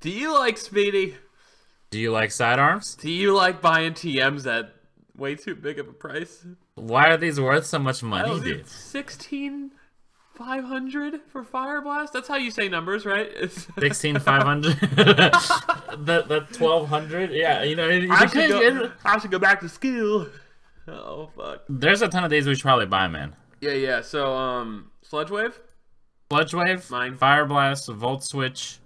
Do you like Speedy? Do you like sidearms? Do you like buying TMs at way too big of a price? Why are these worth so much money, Oh, dude? Sixteen five hundred for Fire Blast. That's how you say numbers, right? Sixteen five hundred. the the twelve hundred. Yeah, you know. You I should, go, I should go back to school. Oh fuck. There's a ton of these we should probably buy, man. Yeah, yeah. So, um, Sludge Wave. Sludge Wave, Mine. Fire Blast, Volt Switch,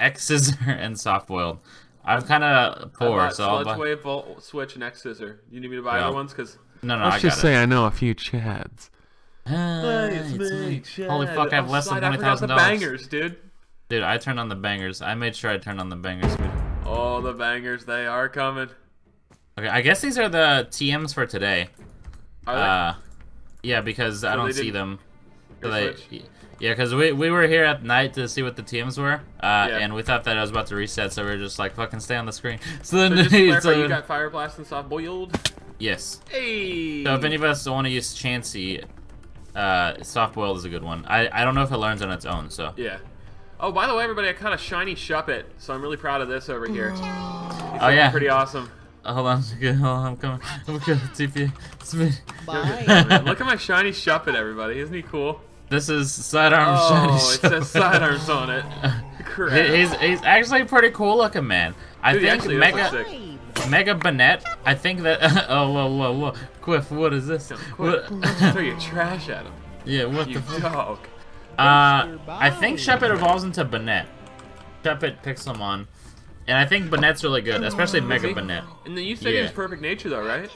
X Scissor, and Soft Boiled. I'm kind of I poor, bought so I'll buy. Wave, Volt Switch, and X Scissor. You need me to buy Yeah. other ones? Cause No, no, Let's I just got say I know a few Chads. it. Ah, it's me. Chad. Holy fuck, I have less than slide, I twenty forgot thousand the dollars. bangers, dude. Dude, I turned on the bangers. I made sure I turned on the bangers. dude. Oh, the bangers, they are coming. Okay, I guess these are the TMs for today. Are they? Uh, yeah, because I don't see them. They So they- switched? Yeah, because we, we were here at night to see what the TMs were, uh, Yeah. and we thought that I was about to reset, so we were just like, fucking stay on the screen. So then, So just to clarify, so- you got Fire Blast and Soft Boiled? yes. Hey! So if any of us want to use Chansey, uh, soft boiled is a good one. I, I don't know if it learns on its own, so. Yeah. Oh, by the way, everybody, I caught a shiny Shuppet, so I'm really proud of this over here. He's Oh, yeah. Pretty awesome. Uh, hold on, hold on, I'm coming. I'm coming. TP. Speed. Man, Look at my shiny Shuppet, everybody. Isn't he cool? This is sidearm Oh, shiny. it Shuffle. says sidearms on it. Crap. He's he's actually pretty cool looking, man. I Dude, think actually Mega look. Mega Banette. I think that. oh, whoa, whoa, whoa. Quiff, what is this? Quit. What? Throw your trash at him. yeah, what You the fuck? dog. Uh, I think Shuppet evolves into Banette. Shuppet Pixelmon. And I think Banette's really good, especially Mega he? Banette. And then you said he Yeah. was perfect nature, though, right?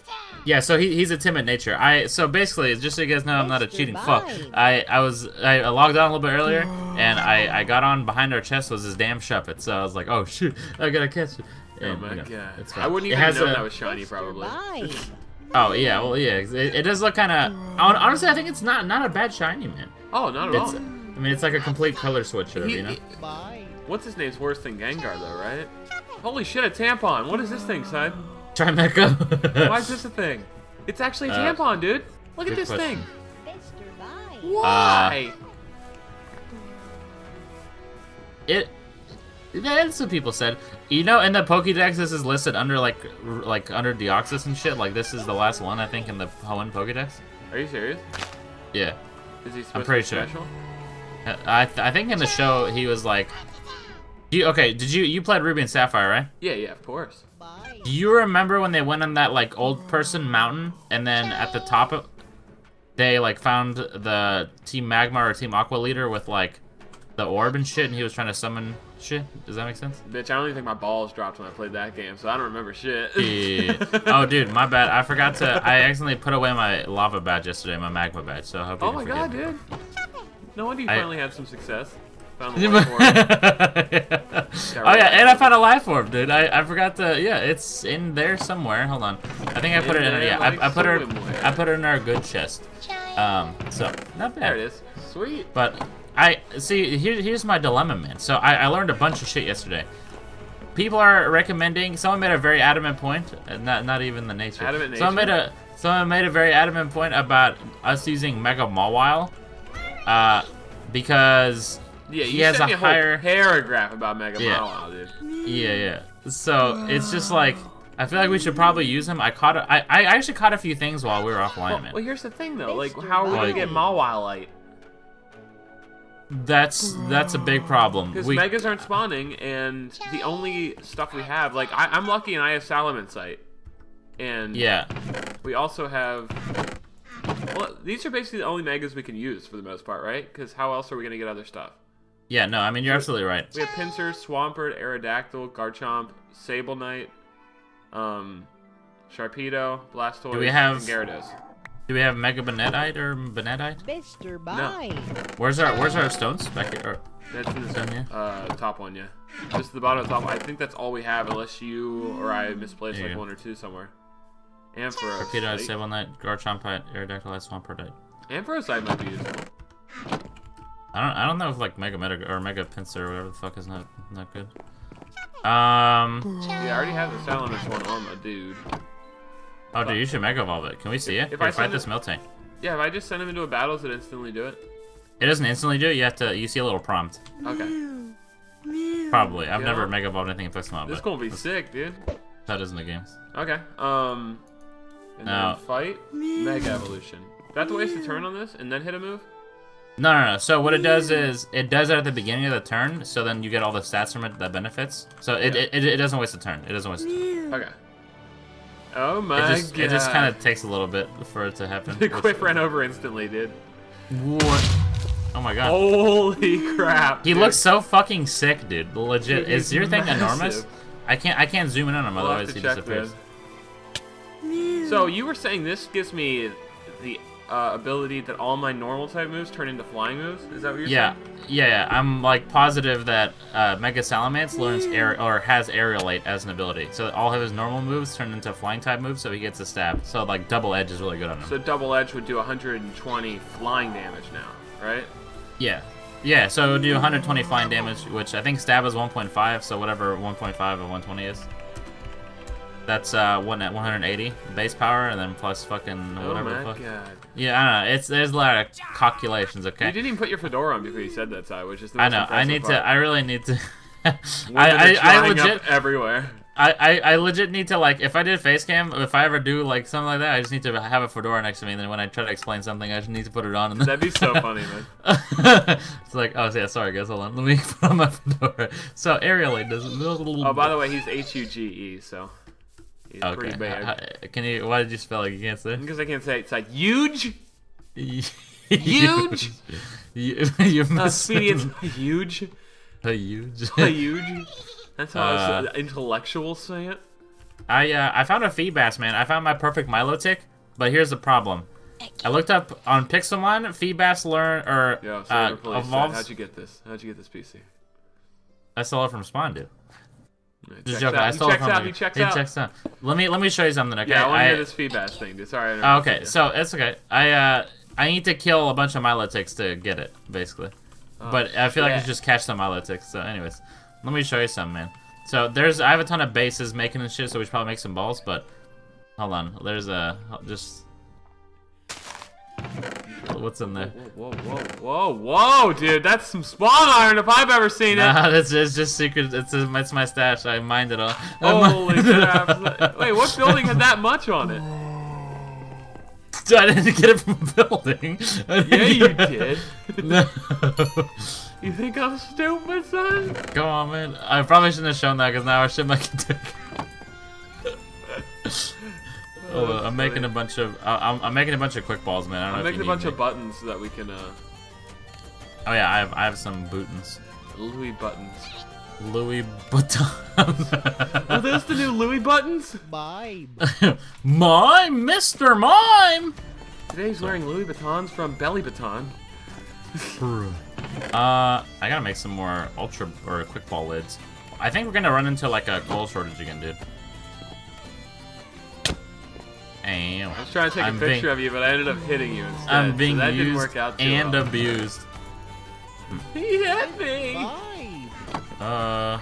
Yeah, so he, he's a timid nature. I so basically, just so you guys know, I'm not a Mr. cheating fuck. I I was I I logged on a little bit earlier, and I I got on behind our chest was his damn Shuppet. So I was like, oh shoot, I gotta catch it. Oh my you know, god. I wouldn't It even has know a- that was shiny, probably. Oh yeah, well yeah, it, it does look kind of. Honestly, I think it's not not a bad shiny man. Oh, not at It's all. I mean it's like a complete color switch, or He- you know. he- what's his name's worse than Gengar, though, right? Holy shit, a tampon. What is this thing, son? Try Mecha. Why is this a thing? It's actually a Uh, tampon, dude. Look at this question. thing. Mr. Why? it that's what people said you know in the pokédex this is listed under like like under deoxys and shit like this is the last one i think in the hoenn pokédex Are you serious? yeah Is he supposed pretty to be sure. special? Uh, i th- i think in the show he was like you okay did you you played ruby and sapphire right Yeah, yeah, of course. do you remember when they went on that like old person mountain and then at the top of they like found the team magma or team aqua leader with like the orb and shit and he was trying to summon shit does that make sense Bitch, I don't even think my balls dropped when I played that game, so I don't remember shit. Yeah. oh, dude, my bad. I forgot to. I accidentally put away my lava badge yesterday, my magma badge. So I hope you oh can my forgive god, me. dude. No wonder you I- finally had some success. Found the life orb. oh yeah, and I found a life orb, dude. I, I forgot to. Yeah, it's in there somewhere. Hold on. I think I put In it in. there Yeah, like I, I put her. somewhere. I put her in our good chest. Um, so not bad. There it is. Sweet. But I see. Here, here's my dilemma, man. So I, I learned a bunch of shit yesterday. People are recommending. Someone made a very adamant point. uh, Not not even the nature. Adamant Someone made a someone made a very adamant point about us using Mega Mawile, uh, because Yeah, he you has sent a me a whole higher. paragraph about Mega Yeah. Mawile, dude. Yeah, yeah. So it's just like I feel like we should probably use him. I caught. A, I I actually caught a few things while we were offline, Well, man. well, here's the thing, though. Like, how are we gonna get Mawile That's that's a big problem. Because Megas aren't spawning, and the only stuff we have, like, I, I'm lucky and I have Salamence And yeah. we also have. Well, these are basically the only Megas we can use for the most part, right? Because how else are we gonna get other stuff? Yeah, no, I mean you're absolutely right. We have Pinsir, Swampert, Aerodactyl, Garchomp, Sablenite, um, Sharpedo, Blastoise, Do we have- and Gyarados. Do we have Mega Banettite or Banettite? Mr. Bite. Where's our Where's our stones back here? Or, That's in the Down here? uh, top one, yeah. Just the bottom of the top. One. I think that's all we have, unless you or I misplaced There like one or two somewhere. Ampharos. Torpedo, right? Sable Knight, Garchompite, Aerodactyl, Swampert. Ampharos I might be useful. I don't I don't know if like Mega Meta or Mega Pinsir or whatever the fuck is not not good. Um. Yeah, I already have the Salamence one on my dude. Oh, dude, you should Mega Evolve it. Can we see it? If I fight this Miltank. Yeah, if I just send him into a battle, does it instantly do it? It doesn't instantly do it. You have to. You see a little prompt. Okay. Probably. I've You never? Mega Evolved anything in Pixelmon, This gonna be sick, dude. that is in the games. Okay. Um. And Now- then fight Mega Evolution. Do I have to waste a turn on this and then hit a move? No, no, no. So what it does mm. is it does it at the beginning of the turn, so then you get all the stats from it that benefits. So it, Yeah. it, it, doesn't waste a turn. It doesn't waste. A turn. Okay. Oh It my just god. it just kind of takes a little bit for it to happen. The which- Quiff ran over instantly, dude. What? Oh my god. Holy crap. he dude. looks so fucking sick, dude. Legit. Dude, Is he's your thing enormous? I can't I can't zoom in on him, We'll otherwise he disappears. man. So you were saying this gives me the uh, ability that all my normal type moves turn into flying moves? Is that what you're Yeah, saying? yeah, yeah. I'm like positive that uh, Mega Salamence learns air or has Aerilate as an ability. So all of his normal moves turn into flying type moves, so he gets a stab. So like Double Edge is really good on him. So double edge would do 120 flying damage now, right? yeah, yeah. So it would do 120 flying damage, which I think stab is 1.5. So whatever 1.5 or 120 is. That's uh one at 180 base power, and then plus fucking Oh whatever. the my fuck. god. Yeah, I don't know. It's there's a lot of calculations. Okay. You didn't even put your fedora on before you said that, side, which is the I know. I need part. to. I really need to. I, I, I legit. everywhere. I, I, I legit need to like if I did face cam, if I ever do like something like that, I just need to have a fedora next to me. And then when I try to explain something, I just need to put it on. And. That'd be so funny, man. it's like, oh yeah, sorry guys, hold on, let me put on my fedora. So Aerially does. Oh, by the way, he's H U G E, so he's okay. pretty uh, Can you? Why did you spell it? You can't say. Because I can't say it. it's like huge, Huge. Huge? you, you're uh, Speedy, it's huge, a huge. a huge. That's how Uh, intellectuals say it. I uh, I found a Feebas, man. I found my perfect Milotic, but here's the problem. I looked up on Pixelmon, Feebas learn or Yo, so uh, evolves. How'd you get this? How'd you get this PC? I stole it from Spawn, dude. Just joking. out. I He stole it checks out. He checks he out. checks out. Let me let me show you something. Okay. Yeah, I want to hear this feedback thing, dude. Sorry. I Oh, okay, you. so it's okay. I uh I need to kill a bunch of Milotics to get it, basically. but I feel like I Oh, shit. should just catch some Milotics. So, anyways, let me show you some, man. So there's I have a ton of bases making and shit, so we should probably make some balls. But hold on, there's a just what's in there. Whoa, whoa, whoa, whoa, whoa, dude! That's some spawn iron if I've ever seen it. Nah, that's it's just secret. It's it's my stash. I mined it all. Holy crap! Wait, what building had that much on it? I didn't get it from a building. Yeah, you did. No. You think I'm stupid, son? Come on, man. I probably shouldn't have shown that because now I should make a dick. Oh, I'm making a bunch of. Uh, I'm, I'm making a bunch of quick balls, man. I don't I'm know if making a bunch need of buttons so that we can, uh, Oh yeah, I have I have some bootins. Louis buttons. Louis Vuitton. Are those the new Louis buttons? Bye. Mime, Mr. Mime. Today he's wearing Louis Vuittons from Belly Baton. Uh, I gotta make some more ultra or quick ball lids. I think we're gonna run into like a gold shortage again, dude. Damn. I was trying to take I'm a picture being- of you, but I ended up hitting you instead. I'm being so that used didn't work out too and well. abused. He hit me! Bye. Uh,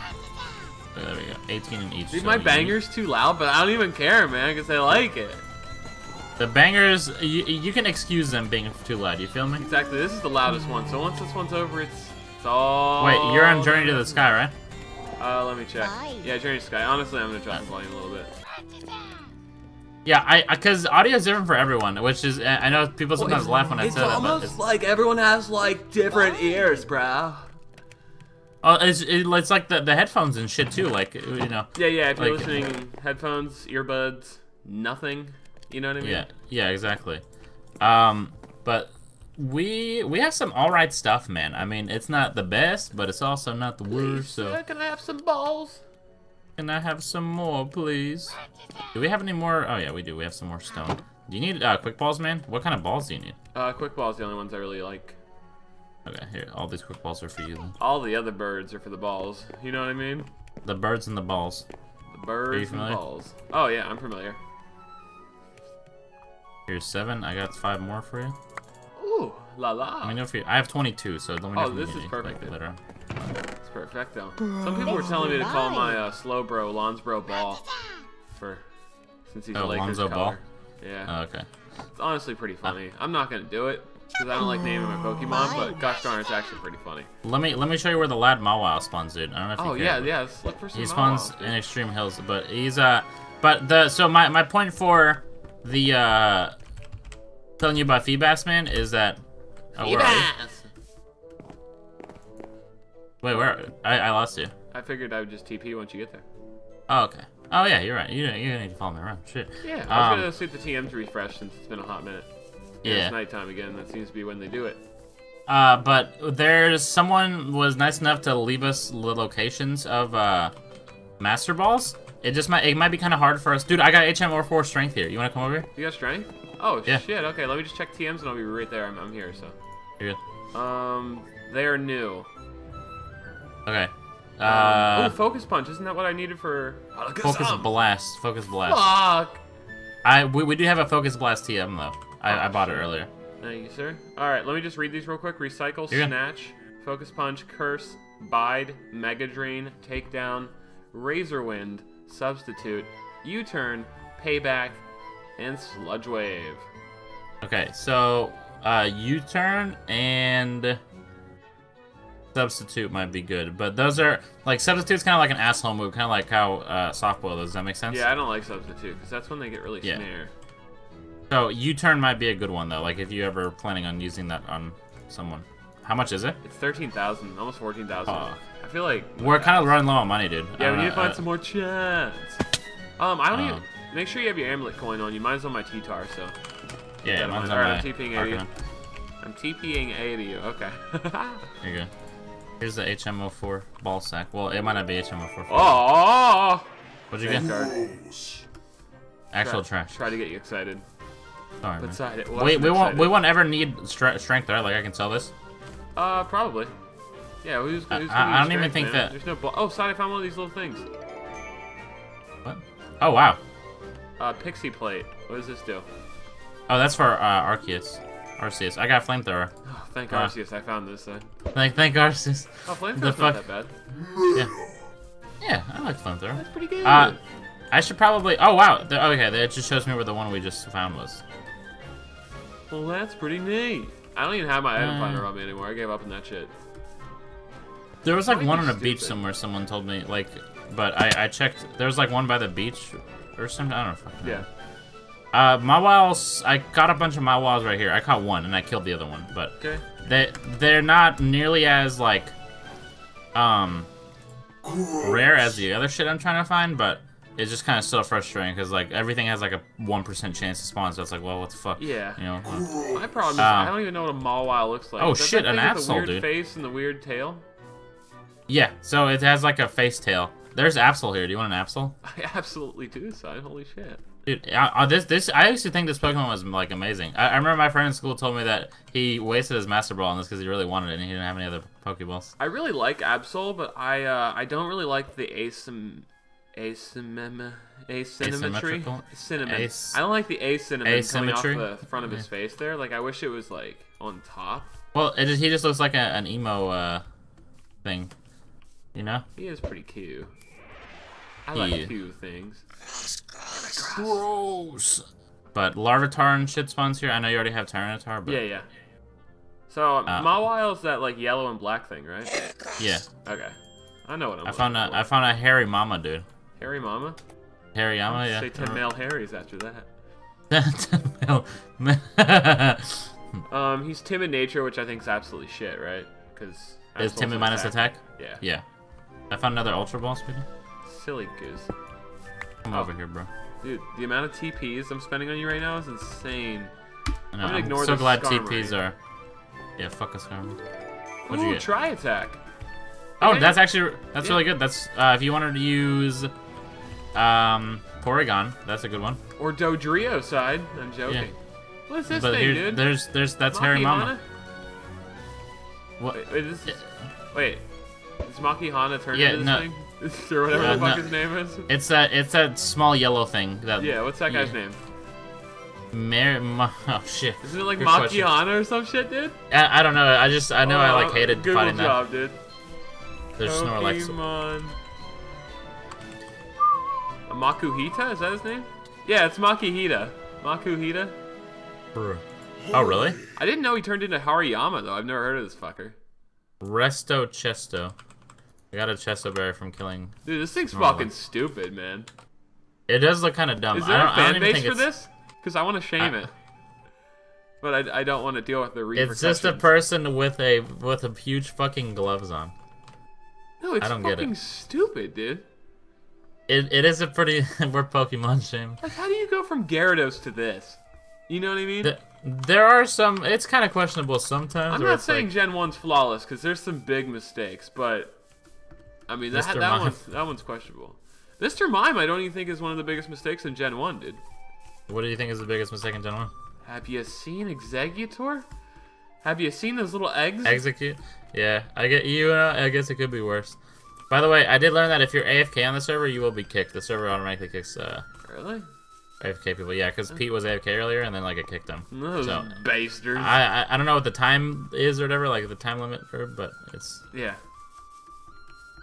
there we go. 18 in each. Dude, so my you- banger's too loud, but I don't even care, man, because I like it. The bangers, you, you can excuse them being too loud. You feel me? Exactly, this is the loudest one, so once this one's over, it's, it's all... Wait, you're on Journey to the Sky, right? Uh, let me check. Yeah, Journey to the Sky. Honestly, I'm gonna drop the volume a little bit. Yeah, I because audio is different for everyone, which is I know people sometimes laugh when I say that, but almost it's, like everyone has, like, different ears, bro. oh, it's, it, it's like the, the headphones and shit too. Like you know, Yeah, yeah, if you're Like- listening, headphones, earbuds, nothing. You know what I mean? yeah, yeah, exactly. Um, but we we have some all right stuff, man. I mean, it's not the best, but it's also not the worst. Yeah, So can I have some balls? Can I have some more, please? Do we have any more? Oh yeah, we do. We have some more stone. Do you need uh, quick balls, man? What kind of balls do you need? Uh, quick balls the only ones I really like. Okay, here, all these quick balls are for you. Then. All the other birds are for the balls. You know what I mean? The birds and the balls. The birds and balls. Oh yeah, I'm familiar. Here's seven. I got five more for you. Ooh, la la. Let me know if you. I have 22, so let me know Oh, if you this need is perfect. Like, later on. It's perfecto. Some people were telling me to call my uh, slow bro Lonsbro Ball for since he's a Oh, Lakers Lonzo color. Ball? Yeah, Oh, okay. it's honestly pretty funny. I'm not gonna do it, because I don't like naming my Pokemon, but gosh darn, it's actually pretty funny. Let me let me show you where the lad Mawile spawns, dude. I don't know if Oh you yeah, care. yeah. Let's look for some. He spawns Mawile, in extreme hills, but he's uh, but the so my my point for the uh, telling you about Feebas man is that. Oh, where are you? Feebas! Wait, where? I, I lost you. I figured I would just TP once you get there. Oh, okay. Oh yeah, you're right. You don't, you don't need to follow me around. Shit. Yeah, I was Um, gonna see if the TM's refresh since it's been a hot minute. Yeah. It's nighttime again. That seems to be when they do it. Uh, but there's someone was nice enough to leave us the locations of uh, master balls. It just might it might be kind of hard for us, dude. I got HM4 strength here. You wanna come over here? You got strength? Oh Yeah. shit. Okay, let me just check TMs and I'll be right there. I'm, I'm here. So, You're good. um, they are new. Okay. Um, Uh, oh, focus punch. Isn't that what I needed for? focus blast. Focus blast. Fuck. I we, we do have a focus blast TM though. I, I Oh, bought it earlier. Thank you, sir. All right, let me just read these real quick. Recycle, snatch, focus punch, curse, bide, mega drain, takedown, razor wind, substitute, U-turn, payback, and sludge wave. Okay, so uh, U-turn and substitute might be good, but those are like substitute's kind of like an asshole move, kind of like how uh, softball does. Does that make sense? Yeah, I don't like substitute because that's when they get really Yeah. snare. So U-turn might be a good one though. Like if you ever planning on using that on someone. How much is it? It's thirteen thousand, almost fourteen thousand. Fuck. I feel like We're kind of running low on money, dude. Yeah, we need to find uh, some more chats. Um, I don't Um, even make sure you have your amulet coin on you. Mine's on my T-tar, so Yeah, mine's mine- on alright, my I'm TPing Arcanine. I'm TPing A to you. Okay. Here you go. Here's the HMO4 ball sack. Well, it might not be HMO4. oh, What'd you get? Vanguard. Actual Try- trash. Try to get you excited. Sorry, man. Beside it. We, we won't we won't ever need stre strength, right? Like I can sell this. Uh, probably. Yeah, who's, who's I- gonna I- I don't even think man? that- There's no. Oh, side. I found one of these little things. What? Oh wow. Uh, pixie plate. What does this do? Oh, that's for uh, Arceus. Arceus. I got flamethrower. Oh, thank Uh. Arceus, I found this thing. Thank thank Arceus. Oh, The flamethrower's fuck? not that bad. Yeah. Yeah, I like flamethrower. That's pretty good. Uh, I should probably. Oh wow. The, okay, that just shows me where the one we just found was. well, that's pretty neat. I don't even have my item Uh. finder on me anymore. I gave up on that shit. There was like Might one on a beach somewhere. Someone told me like, but I I checked. There was like one by the beach or something. I don't know. fucking know. Yeah. Uh, Mawiles. I caught a bunch of Mawiles right here. I caught one and I killed the other one, but Okay. they they're not nearly as like um rare as the other shit I'm trying to find, but it's just kind of so frustrating because like everything has like a one percent chance to spawn. So it's like, well, what the fuck? Yeah. You know. uh, My problem is Um, I don't even know what a Mawile looks like. oh, Is that shit, that an thing with the weird dude. face and the weird tail. Yeah. So it has like a face tail. There's Absol here. Do you want an Absol? I absolutely do, son. Holy shit. Dude, uh, uh, this this I used to think this Pokemon was like amazing. I, I remember my friend in school told me that he wasted his Master Ball on this because he really wanted it and he didn't have any other Pokeballs. I really like Absol, but I uh, I don't really like the asym asymmetry asymmetry cinnamon. As- I don't like the asymmetry coming off the front of his face there. Like I wish it was like on top. Well, it he just looks like a, an emo uh, thing, you know? He is pretty cute. I Yeah. like cute things. Gross. But Larvitar and shit spawns here. I know you already have Tyranitar, but Yeah, yeah. So Uh, Mawile's that like yellow and black thing, right? yeah. Okay. I know what I'm I found a looking I found a Hariyama, dude. Hairy Mama. Hairy Yama, yeah. Say ten male Harrys after that that. is Um, he's timid nature, which I think is absolutely shit, right? Because is timid minus attack? Yeah. Yeah. I found another Ultra Ball, speaking. Silly goose. Come Oh. over here, bro. Dude, the amount of TPs I'm spending on you right now is insane. I know, gonna I'm ignore so glad Skarmory. TPs are. Yeah, fuck a Skarmory. What'd Ooh, you get? try attack. Oh, Okay. that's actually that's Yeah. really good. That's uh, if you wanted to use um Porygon, that's a good one. Or Dodrio side. I'm joking. What is this but thing, dude? there's there's that's Harry Mama. What? Wait, wait, this Yeah. is, wait. Is Makuhita turned Yeah, into this no. thing? or whatever Uh, the fuck no. his name is? It's that it's that small yellow thing that Yeah, what's that guy's name? Mar- Ma- oh shit. Isn't it like Good Maki question. Hana or some shit, dude? I, I don't know. I just I know I like Oh, hated Google fighting job, dude. that. There's Snorlax. Pokemon. A Makuhita? Is that his name? Yeah, it's Makihita. Makuhita. Bruh. Oh, really? I didn't know he turned into Hariyama though. I've never heard of this fucker. Resto Chesto. I got a Chesto berry from killing. Dude, this thing's fucking stupid, man. It does look kind of dumb. Is I there don't, a fan base for it's, this? Because I want to shame I- it. But I, I don't want to deal with the repercussions. It's just a person with a with a huge fucking gloves on. No, it's I don't get it. fucking stupid, dude. It, it is a pretty we're Pokemon shame. Like, how do you go from Gyarados to this? You know what I mean? Th- There are some. It's kind of questionable sometimes. I'm not saying like, Gen 1's flawless, because there's some big mistakes, but... I mean, that, Mr. that, one's, that one's questionable. Mr. Mime, I don't even think is one of the biggest mistakes in Gen 1, dude. what do you think is the biggest mistake in Gen One? Have you seen Executor? Have you seen those little eggs? Exeggcute. Yeah, I get you. Uh, I guess it could be worse. By the way, I did learn that if you're AFK on the server, you will be kicked. The server automatically kicks uh, Really? AFK people. Yeah, because Pete was AFK earlier, and then like it kicked him. Those So, bastards. I, I I don't know what the time is or whatever, like the time limit for, but it's Yeah.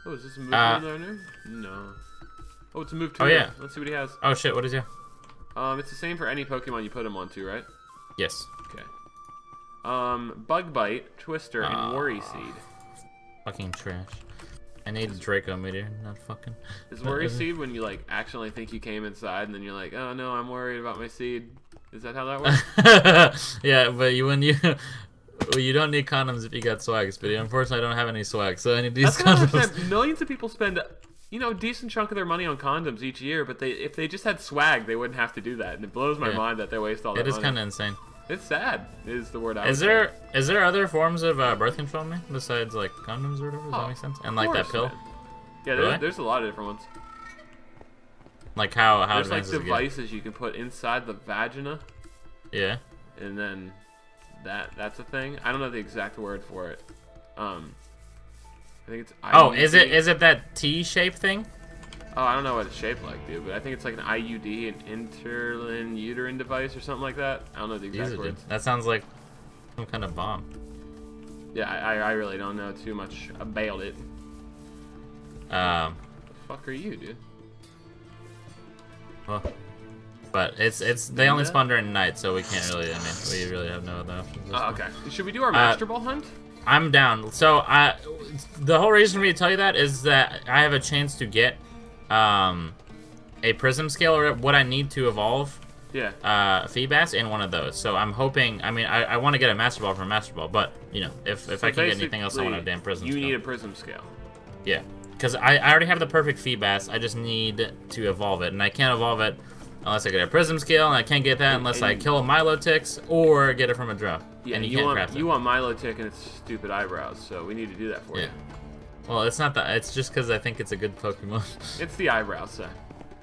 Oh, is this a move Uh, learner? No. Oh, it's a move two. Oh, yeah. Let's see what he has. oh shit. What is you? Um, it's the same for any Pokemon you put him onto, right? Yes. Okay. Um, Bug Bite, Twister, and Ah. Worry Seed. Fucking trash. I need Draco Meteor, not fucking. Is Worry Seed when you like accidentally think you came inside and then you're like, oh no, I'm worried about my seed. Is that how that works? yeah, but you when you well, you don't need condoms if you got swag, Speedy. Unfortunately, I don't have any swag, so I need these That's what I don't condoms. Millions of people spend, you know, a decent chunk of their money on condoms each year, but they if they just had swag, they wouldn't have to do that. And it blows my Yeah. mind that they waste all that It is kind of insane. It's sad. Is the word I Is there is there other forms of uh, birth control, man, besides like condoms or whatever? Does Oh, that make sense? And like that pill, man. Yeah, Really? there's, there's a lot of different ones. like how how There's like advanced does it devices you can put inside the vagina, Yeah. and then that that's a thing. I don't know the exact word for it. Um, I think it's. Oh, is it is it that T shape thing? Oh, I don't know what it's shaped like, dude, but I think it's like an IUD, an interlin uterine device or something like that. I don't know the exact words. That sounds like some kind of bomb. Yeah, I, I really don't know too much about it. Um, Fuck are you, dude? well, but it's it's they only spawn during night, so we can't really. I mean, we really have no other options. Oh, okay. Should we do our Uh, Master Ball hunt? I'm down. So I, the whole reason for me to tell you that is that I have a chance to get, um, a prism scale or what I need to evolve Yeah. uh, Feebas in one of those. So I'm hoping. I mean, I, I want to get a Master Ball from Master Ball, but you know, if if So I can get anything else, I want a damn prism scale. You scale. need a prism scale. Yeah, because I, I already have the perfect Feebas. I just need to evolve it, and I can't evolve it unless I get a prism scale, and I can't get that And- unless and I kill a Milotics or get it from a drop. Yeah, and you, you, can't want craft it. you want Milotic and its stupid eyebrows, so we need to do that for Yeah. you. Well, it's not that. It's just because I think it's a good Pokemon. It's the eyebrows, sir.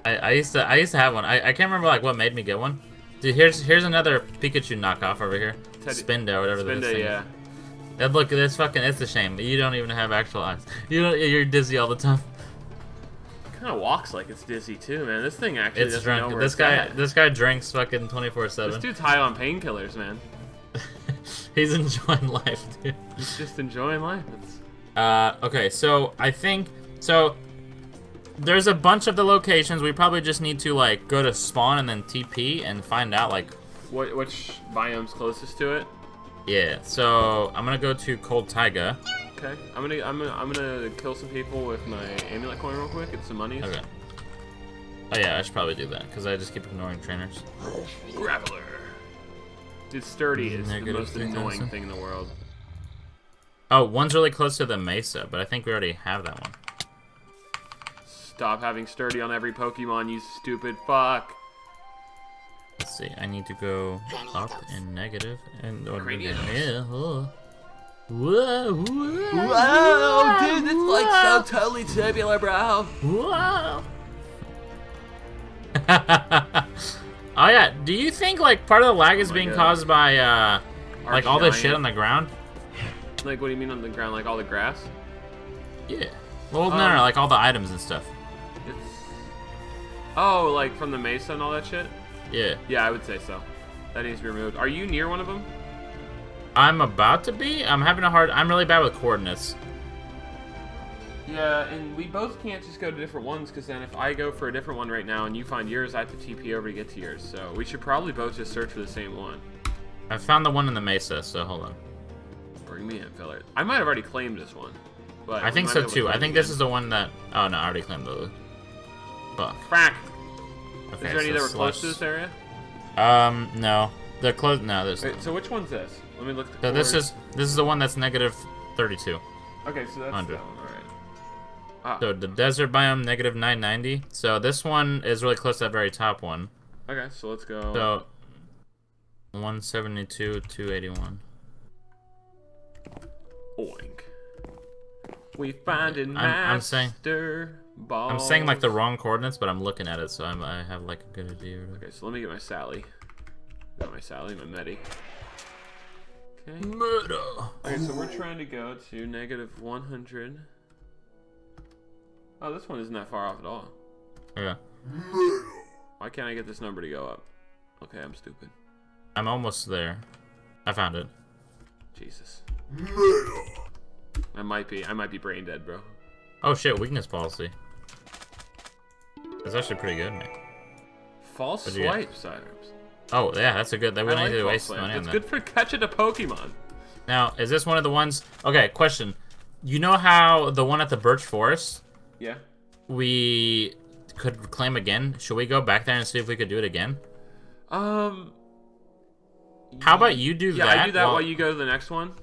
I, I used to I used to have one. I, I can't remember like what made me get one. Dude, here's here's another Pikachu knockoff over here. Teddy- Spindo, whatever this Spinda, thing yeah. is. And look at this fucking. It's a shame. You don't even have actual eyes. You don't. You're dizzy all the time. Kind of walks like it's dizzy too, man. This thing actually It's drunk. This guy. at. This guy drinks fucking twenty four seven. This dude's high on painkillers, man. He's enjoying life, dude. He's just enjoying life. It's... Uh, okay, so I think so. There's a bunch of the locations. We probably just need to like go to spawn and then TP and find out like What which biome's closest to it? yeah. So I'm gonna go to Cold Taiga. Okay, I'm gonna I'm gonna I'm gonna kill some people with my amulet coin real quick. Get some money. Okay. Oh yeah, I should probably do that because I just keep ignoring trainers. Grappler. Dude, sturdy is the most annoying thousand. thing in the world. Oh, one's really close to the Mesa, but I think we already have that one. Stop having sturdy on every Pokemon, you stupid fuck. Let's see. I need to go up and negative and or yeah. Oh. Whoa, whoa, dude, it's like so totally tubular, bro. Whoa. oh yeah. Do you think like part of the lag is my being God. caused by uh like all this shit on the ground? Like, what do you mean on the ground? Like all the grass? Yeah. Well, no, no, Um, no, like all the items and stuff. It's. Oh, like from the mesa and all that shit? Yeah. Yeah, I would say so. That needs to be removed. Are you near one of them? I'm about to be. I'm having a hard. I'm really bad with coordinates. Yeah, and we both can't just go to different ones because then if I go for a different one right now and you find yours, I have to TP over to get to yours. So we should probably both just search for the same one. I found the one in the mesa, so hold on. Bring me in, filler. I might have already claimed this one. But I think so to too. I think this is the one that. Oh no, I already claimed the. Fuck. Frack. Okay, Is there any that were close to this area? Um, no. They're close. No, there's. Wait, so which one's this? Let me look. So this is this is the one that's negative 32. Okay, so that's 100. that one. All right. Ah, So the desert biome negative 990. So this one is really close to that very top one. okay, so let's go. So 172, 281. Oink. We find an I'm- I'm saying- master ball. I'm saying like the wrong coordinates, but I'm looking at it, so I'm, I have like a good idea. Okay, so let me get my Sally. Got my Sally, my Medi. Okay. Murder. Okay, so we're trying to go to negative 100. Oh, this one isn't that far off at all. Yeah, Why can't I get this number to go up? Okay, I'm stupid. I'm almost there. I found it. Jesus. I might be. I might be brain dead, bro. Oh shit, weakness policy. That's actually pretty good, man. False What'd you swipe sidearms. Oh yeah, that's a good. That we I don't like need to waste money on It's that. good for catching a Pokemon. Now, is this one of the ones? Okay, question. You know how the one at the Birch Forest Yeah. we could claim again? Should we go back there and see if we could do it again? Um. How about you do Yeah, that? I do that while- while you go to the next one.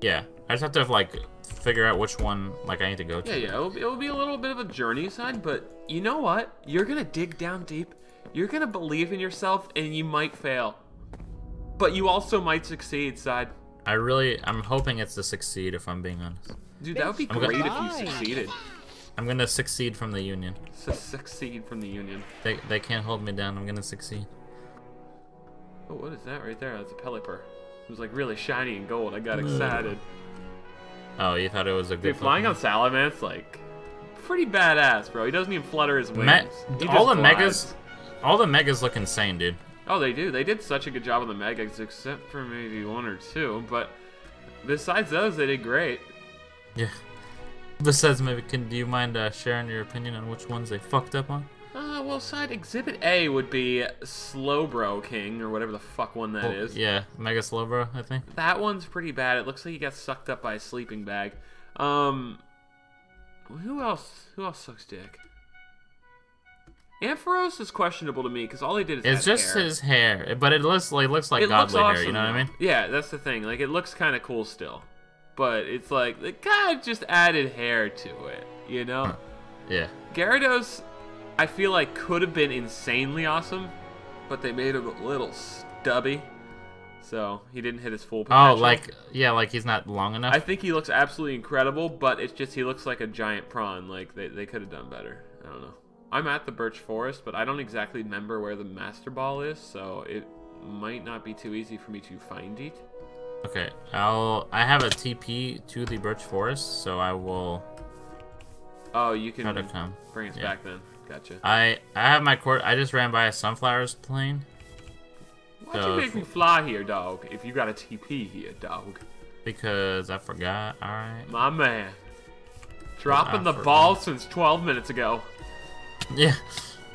Yeah, I just have to like figure out which one like I need to go to. Yeah, yeah. It'll be, it'll be a little bit of a journey side, but you know what? You're gonna dig down deep. You're gonna believe in yourself, and you might fail, but you also might succeed. Side, I really, I'm hoping it's to succeed. If I'm being honest, dude, that would be I'm gonna- great if you succeeded. I'm gonna succeed from the Union. Su- succeed from the union. They they can't hold me down. I'm gonna succeed. Oh, what is that right there? That's a Pelipper. It was like really shiny and gold. I got excited. Oh, you thought it was a good. Dude, flying on? Salamence, like, pretty badass, bro. He doesn't even flutter his wings. Me- all the megas, all the megas look insane, dude. Oh, they do. They did such a good job on the megas, except for maybe one or two. But besides those, they did great. Yeah. Besides, maybe can do you mind uh, sharing your opinion on which ones they fucked up on? Uh, well, side exhibit A would be Slowbro King, or whatever the fuck one that is. Yeah, Mega Slowbro, I think. That one's pretty bad. It looks like he got sucked up by a sleeping bag. Um, who else? Who else sucks dick? Ampharos is questionable to me because all he did is It's just hair. his hair, but it looks like looks like it looks awesome. hair. You know what I mean? Yeah, that's the thing. Like, it looks kind of cool still, but it's like they kind of just added hair to it. You know, Yeah. Gyarados, I feel like could have been insanely awesome, but they made him a little stubby, so he didn't hit his full Oh, like yeah, like he's not long enough. I think he looks absolutely incredible, but it's just he looks like a giant prawn. Like they, they could have done better. I don't know. I'm at the Birch Forest, but I don't exactly remember where the Master Ball is, so it might not be too easy for me to find it. Okay, I'll. I have a TP to the Birch Forest, so I will Oh, you can to come. bring us yeah. back then. Gotcha. I I have my court. I just ran by a sunflowers plane Why'd so you make me fly here, dog? If you got a TP here, dog. because I forgot. All right. My man. Dropping the forgot. ball since 12 minutes ago. Yeah.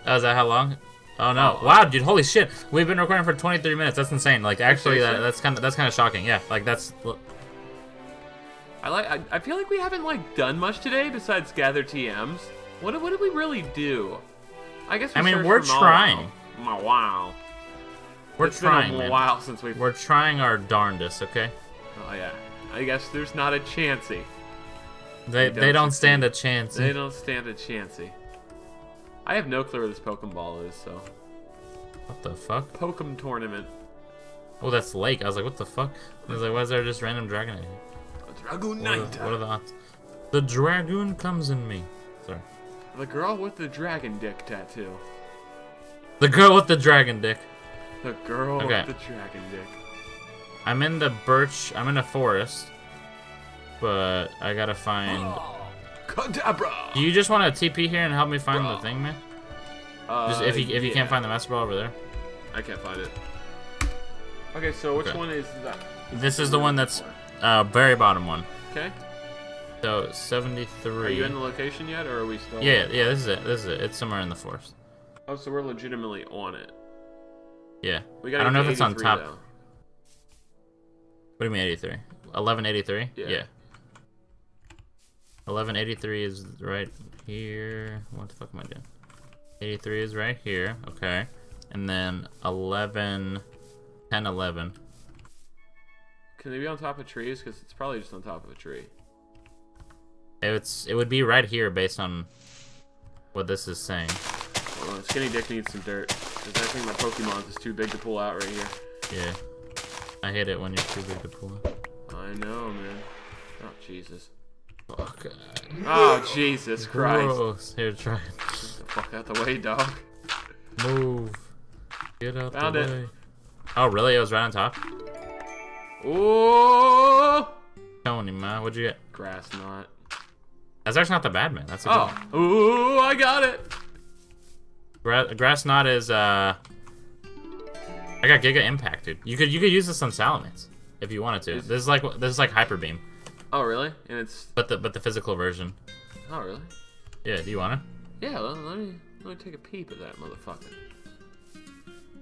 Oh, is that how long? Oh no! Oh, wow, dude! Holy shit! We've been recording for 23 minutes. That's insane. Like, actually, that, that's kind of that's kind of shocking. Yeah, like that's. I like. I, I feel like we haven't like done much today besides gather TMs. What did- what did we really do? I guess. We I mean, we're trying. Mawile. wow. We're It's trying, been a man. while since we've. We're trying our darndest. Okay. Oh yeah. I guess there's not a chancey. They they don't don't stand a chance. They don't stand a chancey. I have no clue where this Pokeball is, so. What the fuck? Pokem tournament. Oh, that's lake. I was like, what the fuck? I was like, why is there just random dragon in here? Dragoon What are, what are the odds? The dragoon comes in me. Sorry. The girl with the dragon dick tattoo. The girl with the dragon dick. The girl Okay. with the dragon dick. I'm in the birch. I'm in a forest. But I gotta find. Oh. Kadabra! Do you just want to TP here and help me find the thing, man? Uh, Just if you if you can't find the master ball over there. I can't find it. Okay, so which Okay. one is that? This is the one that's uh very bottom one. Okay. So 73. Are you in the location yet, or are we still? Yeah, yeah. This is it. This is it. It's somewhere in the forest. Oh, so we're legitimately on it. Yeah. We got. I don't know if it's on top. What do you mean 83? 1183? Yeah. 1183 is right here. What the fuck am I doing? 83 is right here. Okay. And then 11, 10, 11. Can they be on top of trees? Because it's probably just on top of a tree. It's it would be right here based on what this is saying. Well, Skinny Dick needs some dirt. Because I think my Pokemon's is too big to pull out right here. Yeah. I hate it when you're too big to pull. out. I know, man. Oh, Jesus. Fuck. Oh, Jesus Christ. Gross. Here, try. Get the fuck out the way, dog. Move. Get out Found the it. way. Oh, really? It was right on top? Ooh! Tony, man. What'd you get? Grass knot. That's actually not that bad, man. That's a good one. Oh. Ooh, I got it. Gra grass knot is uh I got Giga Impact, dude. You could you could use this on Salamence if you wanted to. This is like this is like Hyper Beam, Oh, really? And it's. but the but the physical version. Oh, really? Yeah, do you want it? Yeah, let, let me let me take a peep at that motherfucker.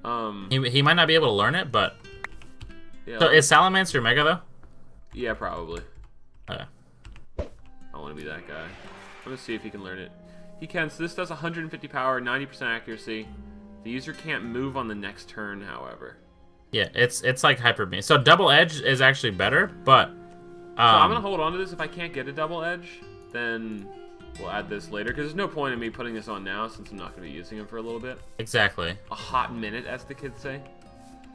Um. He, he might not be able to learn it, but Yeah. so is Salamence your Mega though? yeah, probably. Okay. I want to be that guy. I'm gonna see if he can learn it. He can. So this does 150 power, 90% accuracy. The user can't move on the next turn, however. Yeah, it's it's like Hyper Beam. So Double Edge is actually better, but So I'm um, gonna hold on to this. If I can't get a double edge, then we'll add this later. Because there's no point in me putting this on now since I'm not gonna be using him for a little bit. exactly. A hot minute, as the kids say.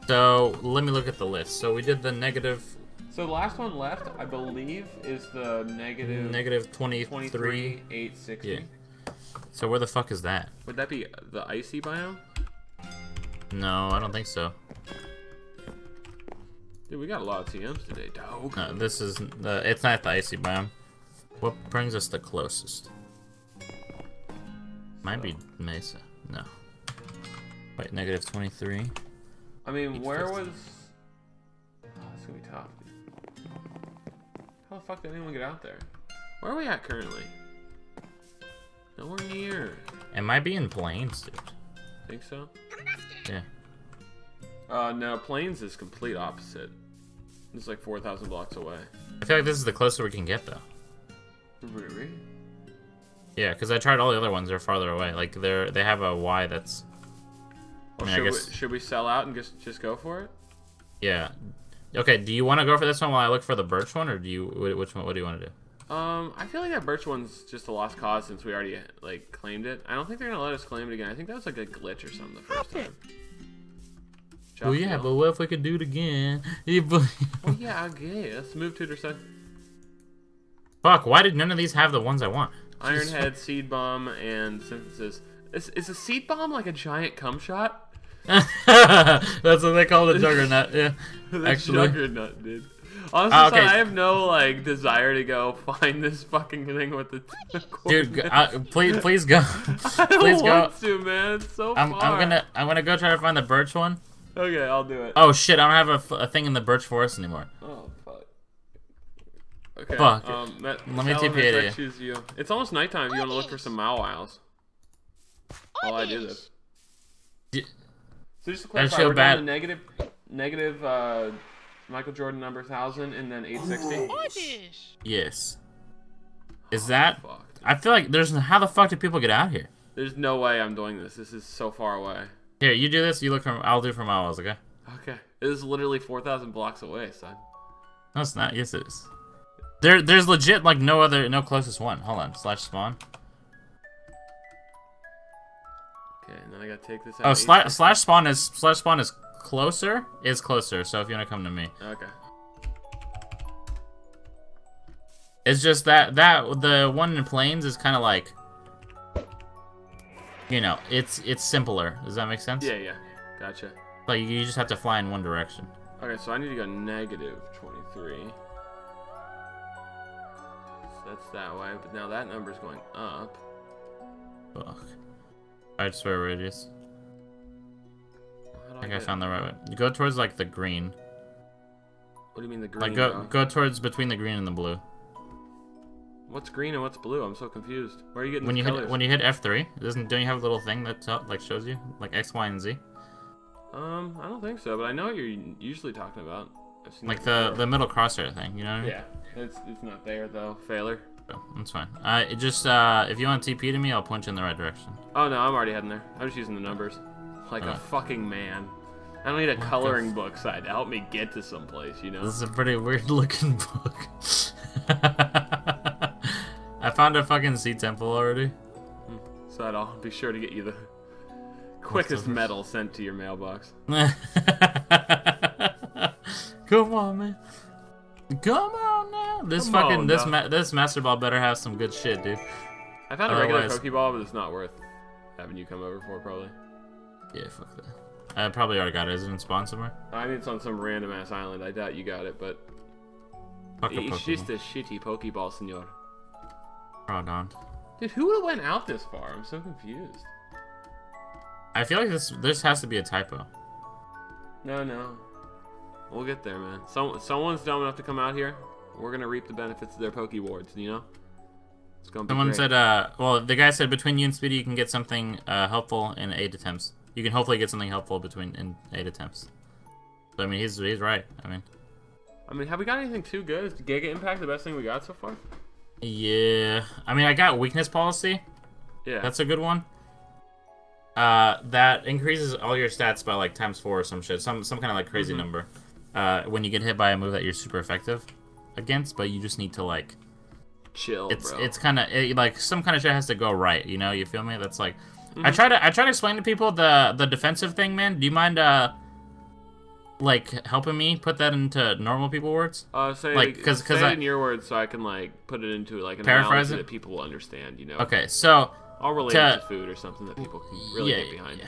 So let me look at the list. So we did the negative So the last one left, I believe, is the negative negative 23. 23, 860. Yeah. So where the fuck is that? Would that be the icy biome? No, I don't think so. Dude, we got a lot of TMs today, dog. No, this is the. It's not the icy biome. What brings us the closest? Might be Mesa. No. Wait, negative 23. I mean, where 850. was... Oh, it's gonna be tough. dude. How the fuck did anyone get out there? Where are we at currently? Nowhere near. It might be in planes, dude. Think so? Yeah. Uh, no, Plains is complete opposite. It's like 4,000 blocks away. I feel like this is the closest we can get, though. Really? Yeah, because I tried all the other ones. They're farther away. Like they're they have a Y that's. I mean, I should, guess. we, should we sell out and just just go for it? Yeah. Okay. Do you want to go for this one while I look for the birch one, or do you? wh- Which one? What do you want to do? Um, I feel like that birch one's just a lost cause since we already like claimed it. I don't think they're gonna let us claim it again. I think that was like a glitch or something the first time. Well, yeah, but what if we could do it again? Yeah, Well, yeah, I guess. Move to side. Fuck! Why did none of these have the ones I want? Iron Jesus Head, Seed Bomb, and Synthesis. Is, is a Seed Bomb like a giant cum shot? That's what they call the juggernaut. Yeah. The Actually. Juggernaut, dude. Honestly, son, okay. I have no like desire to go find this fucking thing with the Dude, uh, please, please go. I don't please go. want to, man. It's so I'm, far. I'm gonna, I'm gonna go try to find the birch one. Okay, I'll do it. Oh shit! I don't have a thing in the birch forest anymore. Oh fuck. Okay. Fuck. Um, Matt, Let me Salamence, TP to I you. you. It's almost nighttime. If you want to look for some Mawwows. While I do this. D- So just to I clarify, feel we're bad. down to negative, negative, uh, Michael Jordan number thousand and then eight sixty. Yes. Is that? Fuck. I feel like there's how the fuck do people get out here? There's no way I'm doing this. This is so far away. Here, you do this. You look from. I'll do from my walls. Okay. Okay. It is literally four thousand blocks away, son. No, it's not. Yes, it is. There, there's legit like no other, no closest one. Hold on. Slash spawn. Okay, and then I gotta take this oh, out. Oh, Eight slash, slash spawn is slash spawn is closer. Is closer. So if you want to come to me, Okay. it's just that that the one in planes is kind of like. You know, it's it's simpler. Does that make sense? Yeah, yeah. Gotcha. Like you just have to fly in one direction. Okay, so I need to go negative 23. So that's that way, but now that number's going up. Fuck. I swear radius. I think I found the right way. You go towards like the green. What do you mean the green? Like go go towards between the green and the blue. What's green and what's blue? I'm so confused. Where are you getting When you colors? hit when you hit F three, doesn't don't you have a little thing that tell, like shows you like X, Y, and Z? Um, I don't think so, but I know what you're usually talking about. Like the the middle crosshair thing, you know what I mean? Yeah, it's it's not there though. Failure. So, that's fine. Uh, it just uh, if you want TP to me, I'll point you in the right direction. Oh no, I'm already heading there. I'm just using the numbers. Like a Alright. fucking man. I don't need a What coloring book side to help me get to someplace, you know? This is a pretty weird looking book. I found a fucking sea temple already. Hmm. So that I'll be sure to get you the quickest medal sent to your mailbox. Come on, man. Come on now. This Come fucking on this ma- this master ball better have some good shit, dude. I found a regular Pokeball, but it's not worth having you come over for, probably. Yeah, fuck that. I probably already got it. Is it in spawn somewhere? I mean, it's on some random ass island. I doubt you got it, but Fuck it's just a shitty Pokeball, senor. Hold on. Dude, who would have went out this far? I'm so confused. I feel like this this has to be a typo. No, no. We'll get there, man. Some someone's dumb enough to come out here. We're gonna reap the benefits of their Poke Wards, you know? It's gonna be Someone great. said, uh, well, the guy said between you and Speedy, you can get something uh, helpful in eight attempts. You can hopefully get something helpful between in eight attempts. So I mean, he's he's right. I mean, I mean, have we got anything too good? Is Giga Impact the best thing we got so far? Yeah. I mean, I got weakness policy. Yeah. That's a good one. Uh, that increases all your stats by like times four or some shit, some some kind of like crazy Mhm. number. Uh, when you get hit by a move that you're super effective against, but you just need to like chill, it's bro. it's kind of it, like some kind of shit has to go right. You know, you feel me? That's like Mm-hmm. I try to I try to explain to people the the defensive thing, man. Do you mind uh like helping me put that into normal people words? uh, say like, 'cause- 'cause I- in your words so I can like put it into like an Paraphrase that people will understand. You know. Okay, so I'll relate to- it to food or something that people can really yeah, get behind. yeah.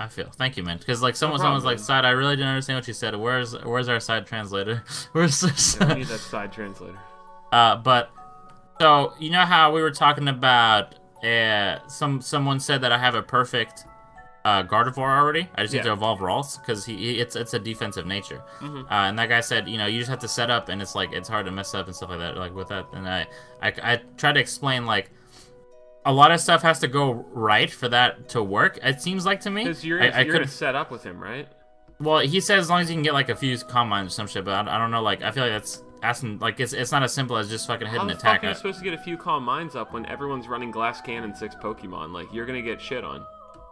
I feel. Thank you, man. Because like someone, problem, someone's like, "Side, I really didn't understand what you said. Where's, where's our side translator? Where's the Yeah, we need that side translator. Uh, but so you know how we were talking about uh, some someone said that I have a perfect uh, Gardevoir already. I just need to evolve Ralts because he, he- it's it's a defensive nature. Mhm. Uh, and that guy said, you know, you just have to set up, and it's like it's hard to mess up and stuff like that. Like with that, and I I, I try to explain like. A lot of stuff has to go right for that to work. It seems like to me. Because you're, I, you're I gonna could set up with him, right? well, he says as long as you can get like a few calm minds or some shit, but I, I don't know. Like, I feel like that's asking. Like, it's it's not as simple as just fucking How hitting the attack. fuck are you supposed to get a few calm minds up when everyone's running Glass Cannon six Pokemon? Like you're gonna get shit on.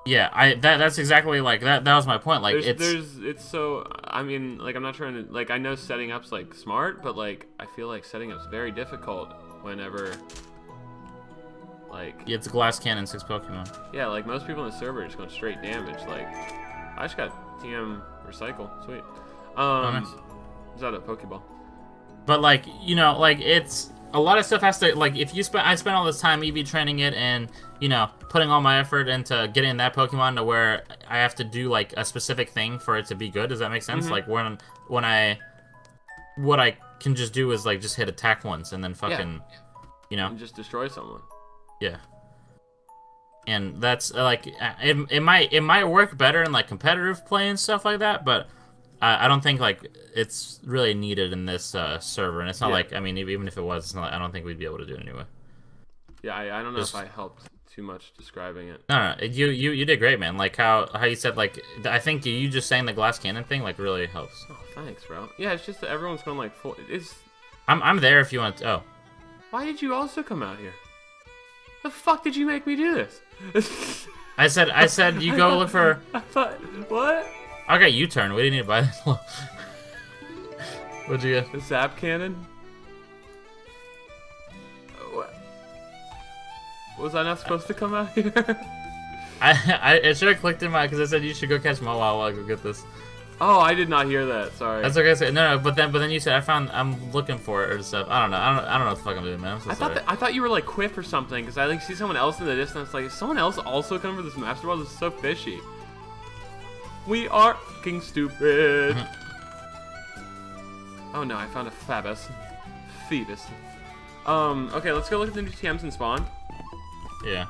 Yeah, I that that's exactly like that. That was my point. Like, There's, it's there's, it's so. I mean, like I'm not trying to, like I know setting up's like smart, but like I feel like setting up's very difficult whenever, like, yeah, it's a glass cannon six Pokemon. yeah, like most people in the server are just going straight damage. Like, I just got TM recycle, sweet. Um, nice. is that a Pokeball? But like you know, like it's a lot of stuff has to like if you spend I spent all this time EV training it and you know putting all my effort into getting that Pokemon to where I have to do like a specific thing for it to be good. Does that make sense? Mhm. Like when when I what I can just do is like just hit attack once and then fucking you know And just destroy someone. Yeah. And that's like it, it might it might work better in like competitive play and stuff like that, but I, I don't think like it's really needed in this uh, server. And it's not Yeah. like I mean even if it was, it's not. I don't think we'd be able to do it anyway. Yeah, I, I don't know Just- if I helped too much describing it. No, no, you you you did great, man. Like how how you said like I think you just saying the glass cannon thing like really helps. Oh, thanks, bro. Yeah, it's just that everyone's going like full. It's I'm I'm there if you want. To, oh, why did you also come out here? The fuck did you make me do this? I said I said you go look for. I thought what? I got U turn. We didn't need to buy this. What'd you get? The zap cannon? What? Was I not supposed to come out here? I I, I should have clicked in my because I said you should go catch Moa while I go get this. oh, I did not hear that. Sorry. That's okay. I said no, no, but then but then you said I found I'm looking for it or stuff. I don't know. I don't I don't know what the fuck I'm doing, man. I'm so I thought that, I thought you were like Quiff or something because I like see someone else in the distance. Like, is someone else also coming for this master ball? This is so fishy. We are fucking stupid. oh no, I found a Feebas. Feebas. Um, okay, let's go look at the new TMs and spawn. yeah.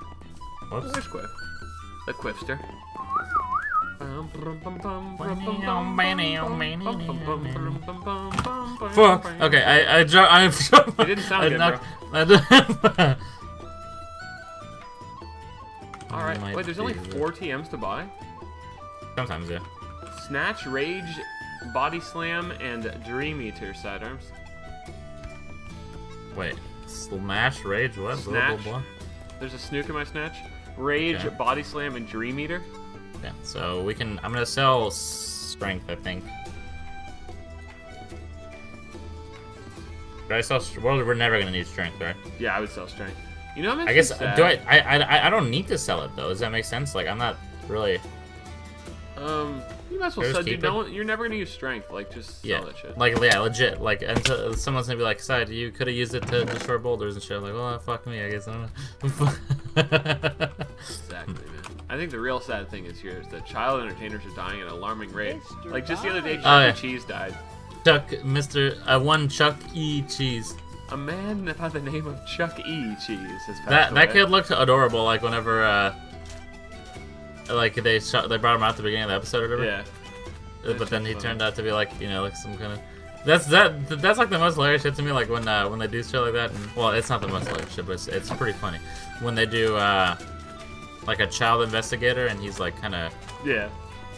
Whoops. Where's Quiff? The Quiffster. Fuck. Okay, I I dropped. I. It didn't sound I good, knocked- I Alright, wait, there's only four TMs to buy? Sometimes yeah. Snatch, Rage, Body Slam, and Dream Eater sidearms. Wait. Smash, Rage, what? Blah, blah, Snatch. blah. There's a Snook in my snatch. Rage, Okay. Body Slam, and Dream Eater. Yeah, so we can. I'm gonna sell strength, I think. I sell? Well, we're never gonna need strength, right? Yeah, I would sell Strength. You know, what I'm I guess. sad. Do I, I? I? I don't need to sell it though. Does that make sense? Like, I'm not really. Um, you might as well Just sell, dude. keep No one, you're never gonna use Strength. Like, just Yeah. sell that shit. Like, yeah, legit. Like, and so, someone's gonna be like, "Side, you could have used it to destroy boulders and shit." I'm like, well, fuck me. I guess I don't know. Exactly, man. I think the real sad thing is here is that child entertainers are dying at an alarming rate. Like just the other day, Chuck Oh, E. Cheese died. Chuck, Mister, uh, one Chuck E. Cheese. A man by the name of Chuck E. Cheese has passed That that kid looked adorable. Like whenever, uh, like they shot, they brought him out at the beginning of the episode or whatever. Yeah. Uh, but then he funny. turned out to be like you know like some kind of that's that that's like the most hilarious shit to me like when uh, when they do shit like that and well it's not the most hilarious shit but it's, it's pretty funny when they do uh like a child investigator and he's like kind of Yeah.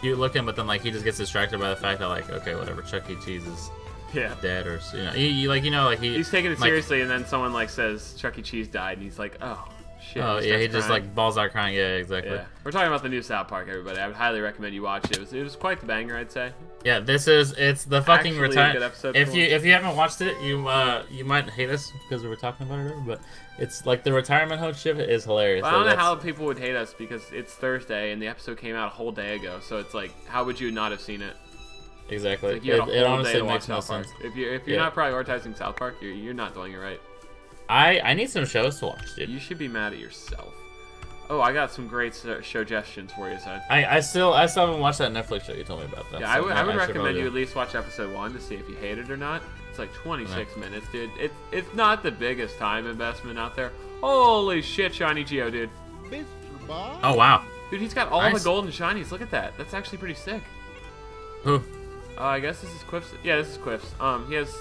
cute looking but then like he just gets distracted by the fact that like okay whatever Chuck E. Cheese is Yeah. dead or you know he, he- like you know like he He's taking it like- seriously, and then someone like says Chuck E. Cheese died, and he's like, "Oh shit." oh yeah he just like balls out crying yeah exactly Yeah. We're talking about the new South Park, everybody. I would highly recommend you watch it. It was, it was quite the banger, I'd say. Yeah, this is it's the fucking Actually a retire. good episode If you if you haven't watched it, you uh you might hate us because we were talking about it, but it's like the retirement home ship is hilarious. Well, I don't know how people would hate us because it's Thursday and the episode came out a whole day ago. So it's like, how would you not have seen it? exactly. Like you had it, a it whole honestly day to watch makes no sense. If you if you're Yeah. not prioritizing South Park, you're you're not doing it right. I I need some shows to watch, dude. You should be mad at yourself. Oh, I got some great su- suggestions for you, son. I I still I still haven't watched that Netflix show you told me about. That. Yeah, I would, I would recommend you at least watch episode one to see if you hate it or not. It's like 26 minutes, dude. It's it's not the biggest time investment out there. Holy shit, shiny Geo, dude. Mr. Bob? Oh wow. Dude, he's got all Nice. the golden shinies. Look at that. That's actually pretty sick. Who? Uh, I guess this is Quiff's. Yeah, this is Quiff's. Um, he has.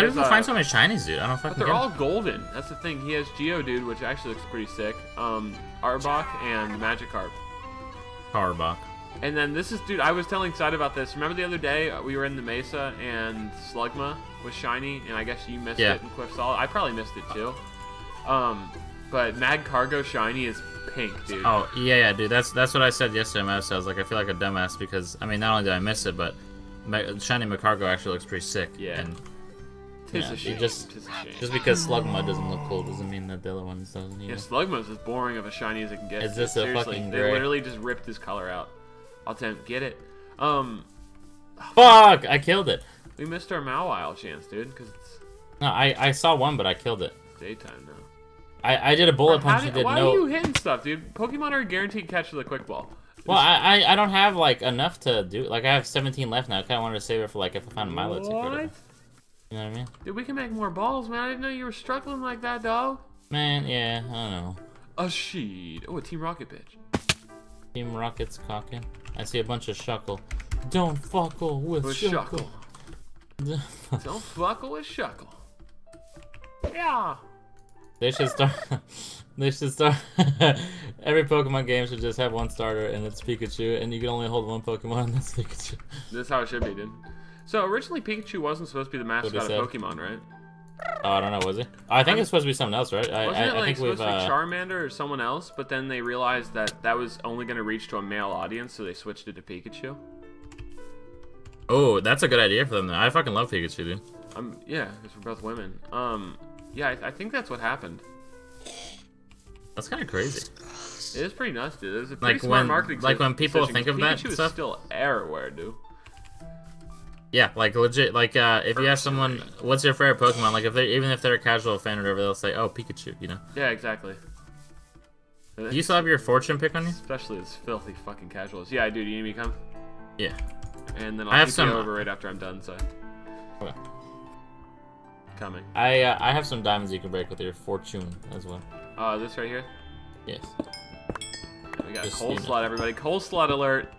How did uh, find so many shinies, dude? I don't fucking. But they're all golden. That's the thing. He has Geodude, which actually looks pretty sick. Um, Arbok and Magikarp. Carbach. And then this is, dude, I was telling Side about this. Remember the other day uh, we were in the Mesa and Slugma was shiny, and I guess you missed Yeah. it and Quiff saw it. I probably missed it too. Um, but Magcargo shiny is pink, dude. Oh yeah, yeah, dude. That's that's what I said yesterday. in. I was like, I feel like a dumbass because I mean, not only did I miss it, but Shiny Magcargo actually looks pretty sick. Yeah. And Tis yeah, a shame. just- Tis a shame. just because Slugma doesn't look cool doesn't mean that the other ones doesn't. You Yeah. Slugma's as boring of a shiny as it can get. It's just a Seriously, fucking they gray. literally just ripped his color out. I'll tell him, get it. Um, Fuck! I killed it. we missed our Mawile chance, dude, because it's No, I I saw one, but I killed it. daytime now. I I did a bullet punch did- and did why no. are you hitting stuff, dude? Pokemon are a guaranteed catch with a quick ball. Well, I, I I don't have like enough to do. Like I have 17 left now. I kind of wanted to save it for like if I found a Milotic or What? You know what I mean? Dude, we can make more balls, man. I didn't know you were struggling like that, dog. Man, yeah, I don't know. A sheet. Oh, a Team Rocket bitch. Team Rocket's cocking. I see a bunch of shuckle. Don't fuckle with, With shuckle. Shuckle. Don't fuckle with Shuckle. Yeah. they should start. they should start. Every Pokemon game should just have one starter, and it's Pikachu, and you can only hold one Pokemon, and that's Pikachu. That's how it should be, dude. So originally Pikachu wasn't supposed to be the mascot of? Pokemon, right? Oh, I don't know, was it? I think I'm- it's supposed to be something else, right? I, Wasn't I, it I think supposed to be Uh, Charmander or someone else? But then they realized that that was only going to reach to a male audience, so they switched it to Pikachu. oh, that's a good idea for them. Though. I fucking love Pikachu, dude. Um, yeah, because we're both women. Um, yeah, I, I think that's what happened. That's kind of crazy. It is pretty nuts, dude. It was a pretty Like smart when- marketing like when people think of that Pikachu is stuff- still everywhere, dude. Yeah, like legit. Like uh, if you ask someone, "What's your favorite Pokemon?" Like if they even if they're a casual fan or whatever, they'll say, "Oh, Pikachu." You know. Yeah, exactly. Do you still have your fortune pick on you? Especially as filthy fucking casuals. Yeah, I do. Do you need me to come? Yeah. And then I'll I have some- over right after I'm done, so. Okay. Coming. I uh, I have some diamonds you can break with your fortune as well. Uh, this right here. Yes. We got Just, cold slot, everybody. Cold slot alert.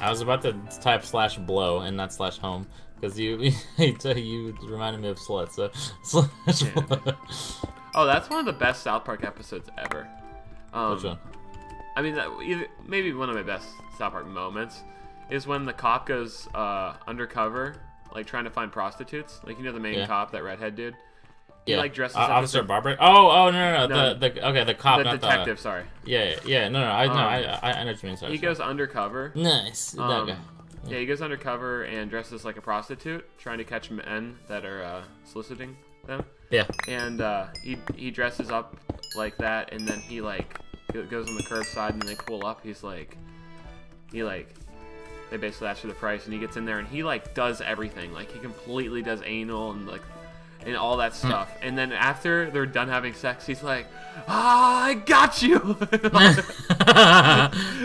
I was about to type slash blow and not slash home because you you reminded me of slut. So slash Yeah. blow. Oh, that's one of the best South Park episodes ever. Um, Which one? I mean, that, either, maybe one of my best South Park moments is when the cop goes uh, undercover, like trying to find prostitutes. Like you know the main Yeah. cop, that redhead dude. He Yeah. like dresses Uh, as Officer a- Barber. Oh, oh no, no, no, No. The, the okay, the cop, the not detective. Sorry, the. Yeah, yeah, yeah. No, no, I no, Um, I, I, I know what you mean. Sorry. he sorry. goes undercover. Nice. that Um, guy. yeah, he goes undercover and dresses like a prostitute, trying to catch men that are uh, soliciting them. Yeah. And uh, he he dresses up like that, and then he like goes on the curbside, and they pull up. He's like, he like, they basically ask for the price, and he gets in there, and he like does everything. Like he completely does anal and like. And all that Hmm. stuff, and then after they're done having sex, he's like, "Ah, I got you."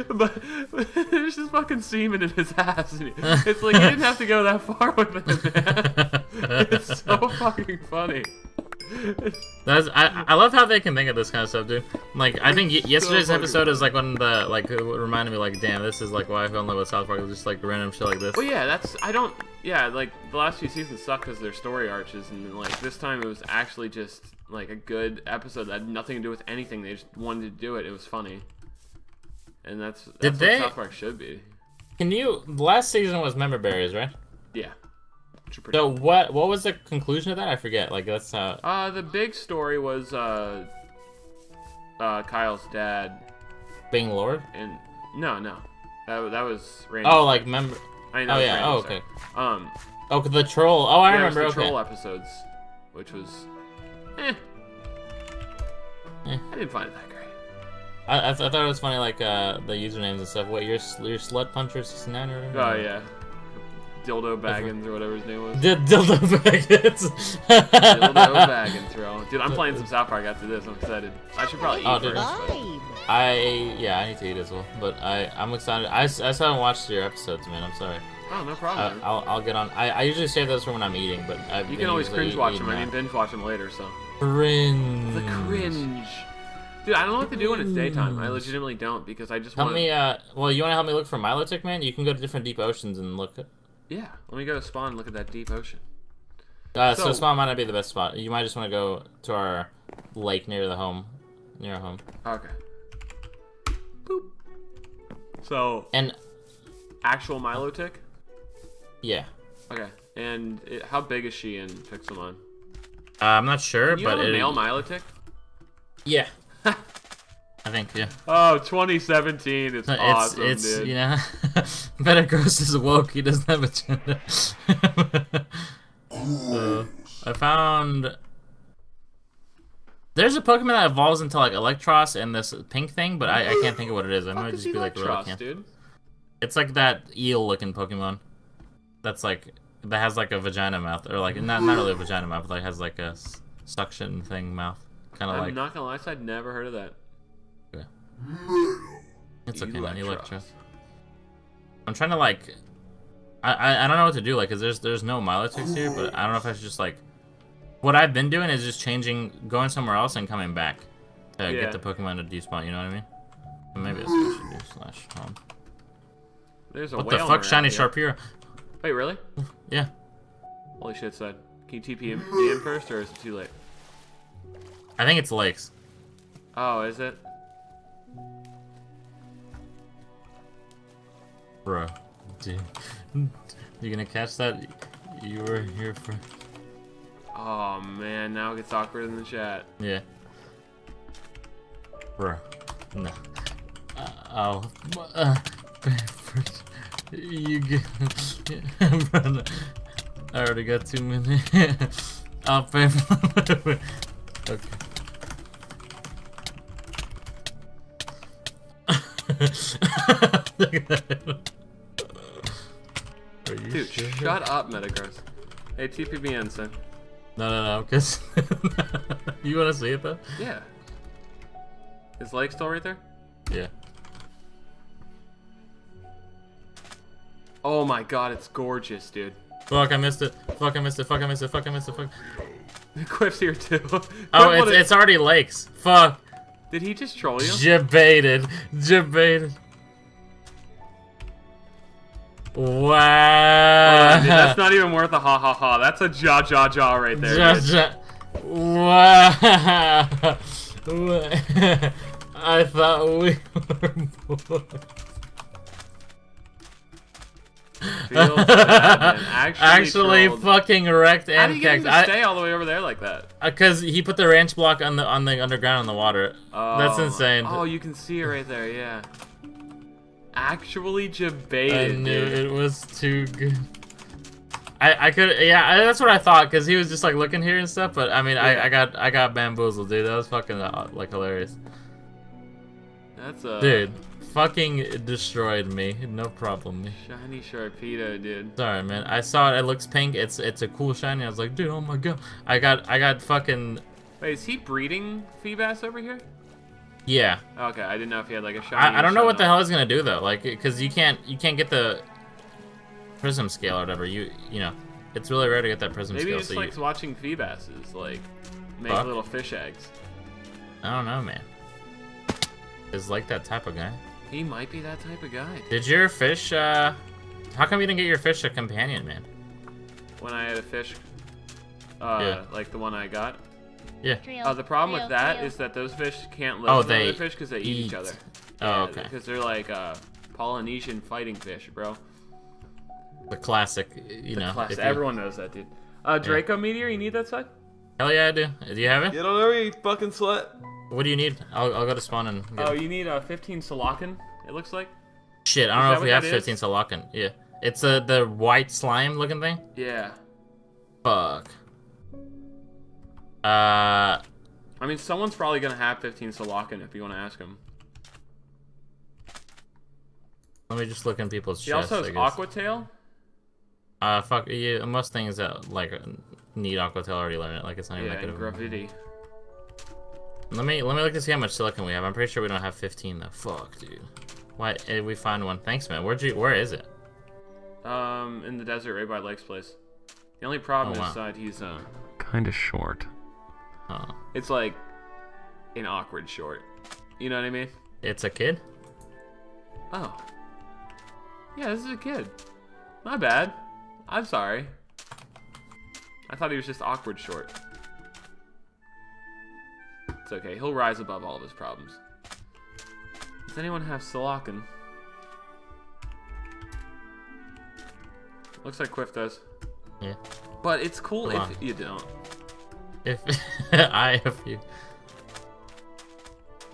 but, but there's just fucking semen in his ass. and It's like he didn't have to go that far with it, man. It's so fucking funny. That's I, I love how they can think of this kind of stuff, dude. Like I think y- yesterday's episode is like one of the like it reminded me like, damn, this is like why I fell in love with South Park. Was just like random shit like this. Well, yeah, that's I don't. Yeah, like the last few seasons suck because they're story arches, and like this time it was actually just like a good episode that had nothing to do with anything. They just wanted to do it. It was funny, and that's that's Did what they- South Park should be. Can you? The last season was member berries, right? Yeah. Which are pretty So what? What was the conclusion of that? I forget. Like that's how. Uh, the big story was uh, uh, Kyle's dad, Being Lord. and no, no, that that was Randy. Oh, like member. I mean, that Oh yeah. Randy, oh sorry. okay. Um, Oh, the troll. Oh, I yeah, it was remember. the Okay. troll episodes, which was, eh. Eh. I didn't find it that great. I, I, th- I thought it was funny, like uh, the usernames and stuff. What your your slut puncher sixty nine or whatever? Oh yeah, Dildo Baggins or whatever his name was. D- dildo baggins. Dildo Baggins, bro. Dude, I'm playing some South Park after this. I'm excited. I should probably eat Oh, dude. first. but- Vibe. I yeah, I need to eat as well, but I I'm excited. I still haven't watched your episodes, man. I'm sorry. Oh, no I, problem. I'll I'll get on. I, I usually save those for when I'm eating, but I've you can always usually cringe watch eating them. I mean, binge watch them later, so. cringe. The cringe. Dude, I don't know what to do when it's daytime. I legitimately don't because I just want. Help want. me. Uh, well, you want to help me look for Milotic, man? You can go to different deep oceans and look. Yeah, let me go to spawn and look at that deep ocean. Uh, so, So- spawn might not be the best spot. You might just want to go to our lake near the home, near our home. Okay. Boop. So, And actual Milotic. yeah, Okay. And it, how big is she in Pixelmon? uh, I'm not sure, Do you but have a it, male Milotic? yeah, I think yeah. Oh, 2017. It's, It's awesome, it's dude. you know, Metagross is woke. He doesn't have a gender. Uh, I found there's a Pokemon that evolves into like Eelektross and this pink thing, but I, I can't think of what it is. I might is just be like Eelektross, dude. It's like that eel-looking Pokemon. That's like that has like a vagina mouth, or like not not really a vagina mouth, but like has like a suction thing mouth, kind of like... I'm not gonna lie, I'd never heard of that. It's okay, man. Eelektross. Eelektross. I'm trying to like. I, I I don't know what to do like, cause there's there's no Milotics here, but I don't know if I should just like. What I've been doing is just changing, going somewhere else and coming back to Yeah. get the Pokemon to despawn. You know what I mean? And maybe that's what I should do. Slash home. There's a What the fuck, around shiny here. Sharpedo? Wait, really? Yeah. Holy shit, son. Can you TP him me in first, or is it too late? I think it's lakes. Oh, is it? Bro, dude, you gonna catch that? You were here for Oh man, now it gets awkward in the chat. yeah. Bro, no. Uh, oh, uh, you get. I already got too many. I'll pay for Okay. Look at that. Dude, sure? shut up, Metagross. Hey, TP me son. No, no, no, because you want to see it though? Yeah. Is Lake still right there? Yeah. Oh my god, it's gorgeous, dude. Fuck, I missed it. Fuck, I missed it. Fuck, I missed it. Fuck, I missed it. Fuck. Quiff's here too. Oh, it's it's already lakes. Fuck. Did he just troll you? Jebaited. Jebaited. Wow. Oh, dude, that's not even worth a ha ha ha. That's a jaw jaw jaw right there. Ja- ja- Wow. I thought we were boys. Actually, Actually, fucking wrecked How do you get him to stay all the way over there like that? Uh, because he put the ranch block on the on the underground in the water. That's Oh. insane. Oh, you can see it right there. Yeah. Actually, Jebaited. I knew dude. it was too good. I, I could yeah I, that's what I thought because he was just like looking here and stuff but I mean Yeah. I, I got I got bamboozled dude that was fucking uh, like hilarious That's a dude fucking destroyed me no problem shiny Sharpedo, dude. sorry man I saw it it looks pink it's it's a cool shiny I was like dude oh my god I got I got fucking Wait, is he breeding Feebas over here? Yeah Okay, I didn't know if he had like a shiny. I, I don't know what the hell he's gonna do though like because you can't you can't get the prism scale or whatever you you know it's really rare to get that prism Maybe he scale just so likes you, watching Feebases like make Fuck. little fish eggs. I don't know man is like that type of guy He might be that type of guy. Did your fish, uh... How come you didn't get your fish a companion, man? When I had a fish, uh, Yeah. like the one I got. Yeah. Uh, the problem with Real, that real. is that those fish can't live Oh, with they other fish because they eat, each eat. other. Oh, okay. Because they're like uh, Polynesian fighting fish, bro. The classic, you The know. class. if you- Everyone knows that, dude. Uh, Draco Meteor, you need that side? Hell yeah, I do. Do you have it? Get on over, you fucking slut. What do you need? I'll, I'll go to spawn and get Oh, it. you need a 15 silicon, it looks like. Shit, I don't is know if we have 15 is? Yeah. It's uh, the white slime looking thing? Yeah. Fuck. Uh... I mean, someone's probably gonna have 15 silicon if you want to ask them. Let me just look in people's He chests, also has. Aqua Tail. Uh, fuck, yeah, most things that, like, need Aqua Tail already learn it. Like, it's not even Yeah, that good and a- Gravity. Let me let me look to see how much silicon we have. I'm pretty sure we don't have 15 though. Fuck, dude. Why did we find one? Thanks, man. Where'd you? Where is it? Um, in the desert right by Lake's place. The only problem Oh, wow. is that he's uh kind of short. Oh, It's like an awkward short. You know what I mean? it's a kid. Oh. Yeah, this is a kid. My bad. I'm sorry. I thought he was just awkward short. It's okay. He'll rise above all of his problems. Does anyone have silicon? Looks like Quiff does. Yeah. But it's cool Hold if on. you don't. If I have you.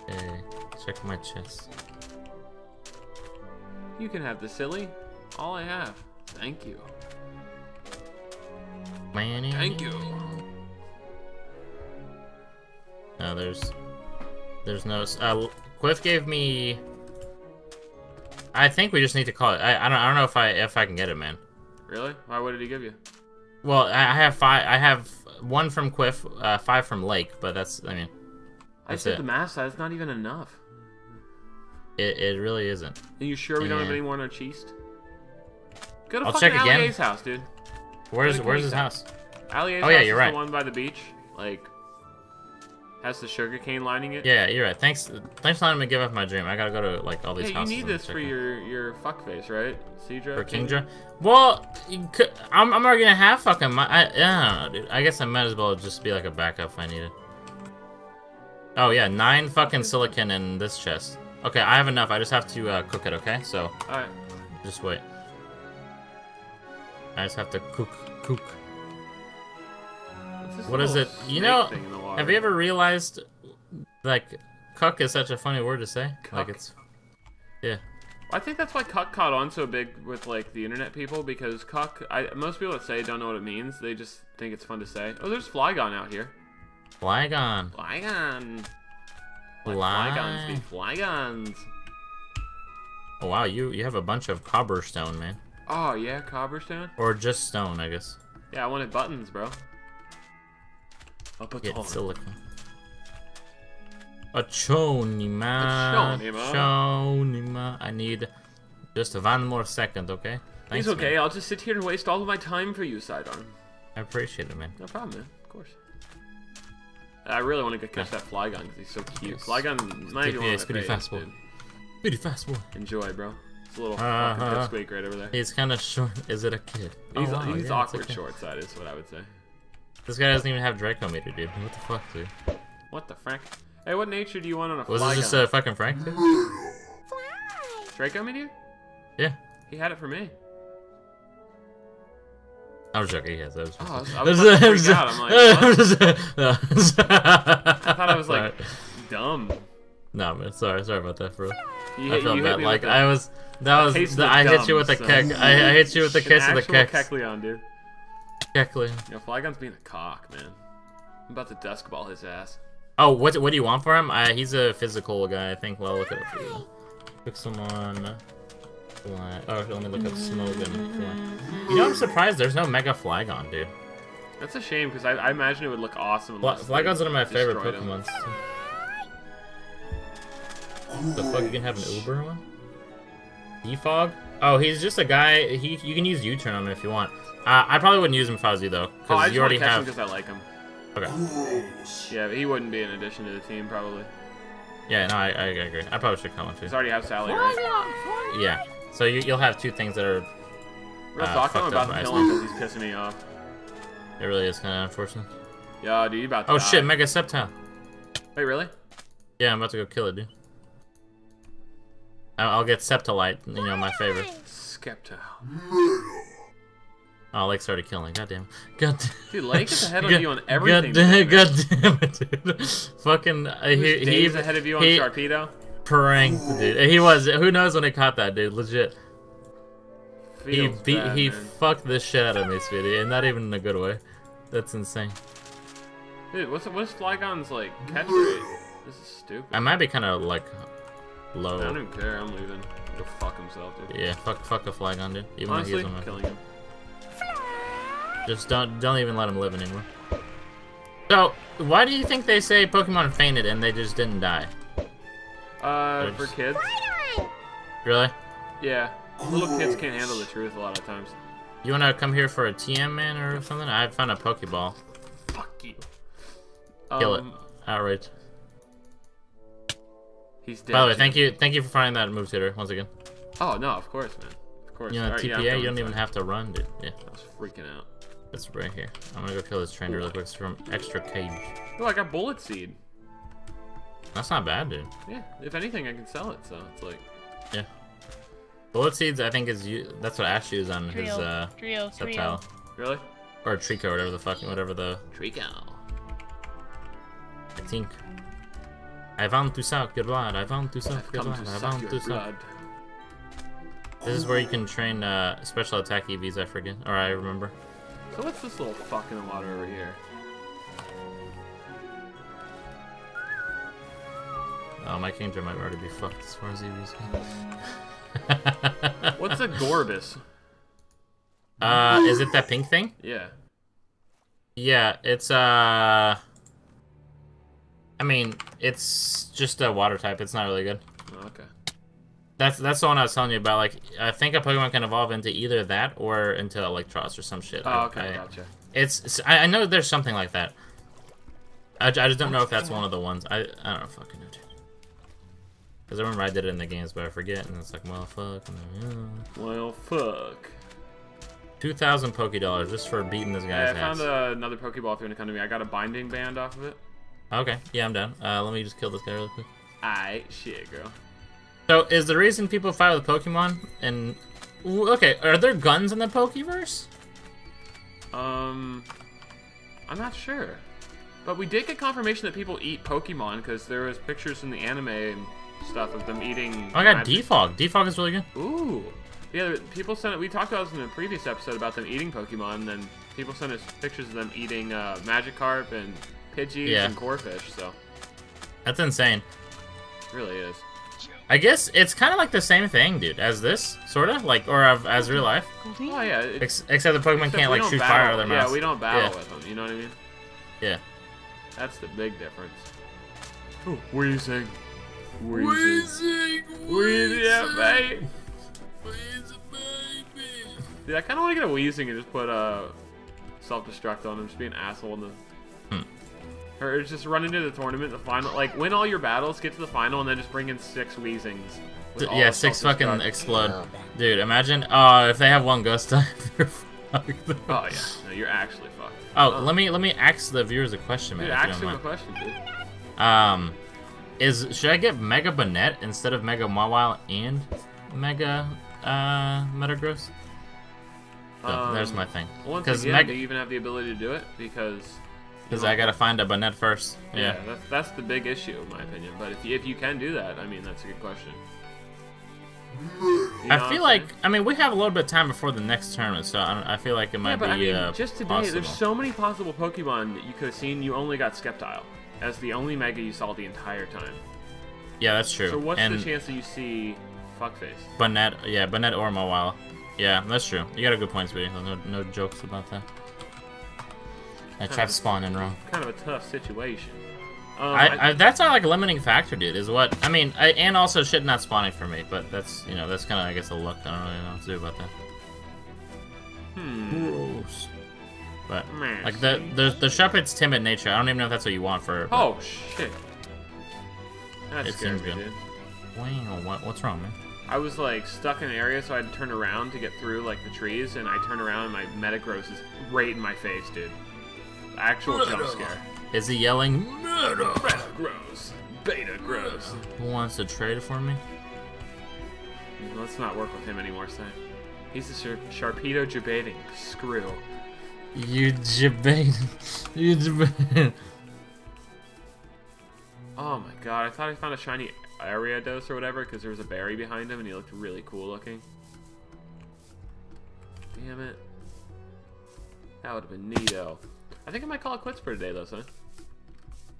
Hey, check my chest. You can have the silly. All I have. Thank you. Man, Thank you. No, there's, there's no. Uh, Quiff gave me. I think we just need to call it. I, I don't. I don't know if I if I can get it, man. Really? Why? What did he give you? Well, I I have five. I have one from Quiff, uh, five from Lake, but that's. I mean, I That's said it. the mass size. not even enough. it, it really isn't. Are you sure we don't have Yeah. any more in our cheest? Go to I'll fucking check again. Ali A's house, dude. Where's Where's his house? Ali A's Oh, yeah, house you're is right. the one by the beach. Like, has the sugarcane lining it. Yeah, you're right. Thanks. Thanks for letting me give up my dream. I gotta go to like all these Yeah, you need this for your your fuck face, right? Seadra. For Kingdra? Well, could, I'm, I'm already gonna have fucking my. I, I don't know, dude. I guess I might as well just be like a backup if I need it. Oh, yeah, nine fucking silicon in this chest. Okay, I have enough. I just have to uh, cook it, okay? So, All right. just wait. I just have to cook, cook. What is it? You know, thing in the water? have you ever realized, like, cuck is such a funny word to say? Like, it's. Yeah. I think that's why cuck caught on so big with like the internet people because cuck. I most people that say don't know what it means. They just think it's fun to say. Oh, there's Flygon out here. Flygon. Flygon. Like Fly. Flygons be Flygons. Oh, wow, you, you have a bunch of cobblestone, man. Oh yeah, Cobblestone. Or just stone, I guess. Yeah, I wanted buttons, bro. A Get baton. silicon. A chonima. chonima. Chonima. I need just one more second, okay? Thanks, It's okay. man. I'll just sit here and waste all of my time for you, Sidearm. I appreciate it, man. No problem, man. Of course. I really want to catch that Flygon because he's so cute. Flygon might be one Yeah, of my pretty fast, boy. Pretty fast boy. Enjoy, bro. It's a little Uh-huh. fucking pipsqueak right over there. He's kind of short. Is it a kid? He's, oh, wow, he's yeah, awkward okay. short side is what I would say. This guy doesn't even have Draco Meteor, dude. What the fuck, dude? What the frack? Hey, what nature do you want on a Was fly this just gun? a fucking Frank? dude? Draco Meteor? Yeah. He had it for me. I was joking. Yes, that was. Oh, I was- I was about out. I'm like, I thought I was, like, Dumb. No, man. Sorry, sorry about that, bro. You, I felt bad. Like I was. That was. case of The, the I hit you with a dumb, kick. I, I hit you with the kiss of the actual kicks. Kecleon, dude. Kecleon. You know, Flygon's being a cock, man. I'm about to dusk ball his ass. Oh, what what do you want for him? Uh, he's a physical guy, I think. Well, I'll look it up for you. Pixelmon. Fly. Oh, let me look up Smogon. Fly. You know, I'm surprised there's no Mega Flygon, dude. That's a shame because I, I imagine it would look awesome. Fly, unless Flygon's one of my favorite destroyed him. Pokemon. The fuck, you can have an Uber one? Defog? Oh, he's just a guy. He you can use U-turn on him if you want. Uh, I probably wouldn't use him if I was you though, Oh, I because just you already want to catch have. him because I like him. Okay. Yeah, but he wouldn't be an addition to the team probably. Yeah, no, I, I agree. I probably should come on too. Because I already have Sally, right? Yeah. So you, you'll have two things that are. Real Uh, talk, I'm about up to kill him because he's pissing me off. It really is kind of unfortunate. Yeah, dude, you about to Oh die. shit, Mega Sceptile. Wait, really? Yeah, I'm about to go kill it, dude. I- I'll get Sceptilite, you know, my favorite. Skepta. Oh, Lake started killing. Goddamn. God. Dude, Lake is ahead of God- you on everything. God, man. God damn it, dude. Fucking. Uh, he, Who's he ahead of you on he Sharpedo. pranked, dude. He was. Who knows when he caught that, dude? Legit. He beat. bad, he man. fucked the shit out of me, sweetie, and not even in a good way. That's insane. Dude, what's what's Flygon's like catch rate? This is stupid. I might be kind of like low. I don't even care. I'm leaving. Go fuck himself, dude. Yeah, fuck, fuck a Flygon, dude. Even Honestly, though he's on my killing him. Just don't don't even let him live anymore. So, why do you think they say Pokemon fainted and they just didn't die? Uh, There's- for kids? Really? Yeah. Little kids can't handle the truth a lot of times. You wanna come here for a TM man or something? I found a Pokeball. Fuck you. Kill it. Um, Outrage. He's dead. By the way, thank you thank you for finding that move tutor once again. Oh no, of course, man. Of course. You know, yeah, TPA, you don't even have to run, dude. Yeah, I was freaking out. It's right here. I'm gonna go kill this trainer really quick. It's from Extra Cage. Oh, I got bullet seed. That's not bad, dude. Yeah. If anything, I can sell it. So it's like. Yeah. Bullet Seeds, I think, is u- that's what Ash used on his uh, trio, trio. Really? Or Treecko, whatever the fuck, whatever the Treecko. I think. I want to suck your blood. I want to suck I've your blood. to I suck want your to suck. blood. This is where you can train uh, special attack EVs. I forget, or I remember. So what's this little fuck in the water over here? Oh, my kingdom might already be fucked as far as EVs go. What's a Gorebyss? uh, is it that pink thing? Yeah. Yeah, it's uh. I mean, it's just a water type. It's not really good. Oh, okay. That's that's the one I was telling you about. Like, I think a Pokemon can evolve into either that or into Eelektross or some shit. Oh, I- okay, I- gotcha. It's, it's I, I know there's something like that. I, I just don't know if that's one of the ones. I I don't fucking know. Because I remember I did it in the games, but I forget, and it's like, well, fuck. Then, yeah. Well, fuck. Two thousand Poké Dollars just for beating this guy's I found uh, another Pokeball if you want to come to me. I got a binding band off of it. Okay, yeah, I'm done. Uh, let me just kill this guy really quick. Aight, shit, girl. So, is the reason people fight with Pokemon and okay, are there guns in the Pokeverse? Um, I'm not sure. But we did get confirmation that people eat Pokemon because there was pictures in the anime and stuff of them eating. Oh, I got magic- Defog. Defog is really good. Ooh. Yeah, people sent it. We talked about this in a previous episode about them eating Pokemon, and then people sent us pictures of them eating uh, Magikarp and Pidgeys Yeah. and Corphish. So That's insane. it really is. I guess it's kind of like the same thing, dude, as this, sort of like, or of, as real life, Oh yeah. Ex- except the Pokemon except can't like shoot battle, fire out of their mouths. Yeah, we don't battle Yeah. with them. You know what I mean? Yeah. That's the big difference. Ooh, wheezing. Wheezing. Wheezing, yeah, mate. Dude, I kind of want to get a wheezing and just put a uh, self-destruct on him, just be an asshole in the. Or just run into the tournament, the final, like win all your battles, get to the final, and then just bring in six wheezings. with yeah, six fucking self-destruct. explode. Dude, imagine, oh, if they have one ghost type, they're fucked. Oh yeah, no, you're actually fucked. Oh, let me let me ask the viewers a question, man. Dude, if you ask don't a question, dude. Um, Is should I get Mega Banette instead of Mega Mawile and Mega uh Metagross? So, there's Um, my thing. Once Because again, Mega, do you even have the ability to do it? Because because I gotta find a Banette first. yeah, Yeah. that's that's the big issue in my opinion. But if you, if you can do that, I mean, that's a good question. You know I feel like? I mean we have a little bit of time before the next tournament, so I, I feel like it might yeah, but be I mean, uh, just today, possible. there's so many possible Pokemon that you could have seen. You only got Sceptile as the only Mega you saw the entire time. yeah, that's true. So what's and the chance that you see Fuckface? Banette, yeah, Banette or Mawile. Yeah, that's true. You got a good point, sweetie. No, no jokes about that. I tried to spawn in wrong. Kind of a tough situation. Um, I, I, that's not like a limiting factor, dude. Is what I mean, I, and also shit not spawning for me. But that's you know that's kind of I guess a look. I don't really know what to do about that. hmm. Gross. But like the the the Shuppet's timid nature. I don't even know if that's what you want for. it, Oh shit. That It seems good. dude. Wow, what what's wrong, man? I was like stuck in an area, so I had to turn around to get through like the trees, and I turn around and my Metagross is right in my face, dude. Actual jump scare. Is he yelling? Murder! Metagross. Beta gross. Who wants to trade it for me? Let's not work with him anymore, Sam. He's a Shar- Sharpedo debating screw. You jabate. You jabate. Oh my god, I thought I found a shiny Ariados or whatever because there was a berry behind him and he looked really cool looking. Damn it. That would have been neato. I think I might call it quits for today though, son.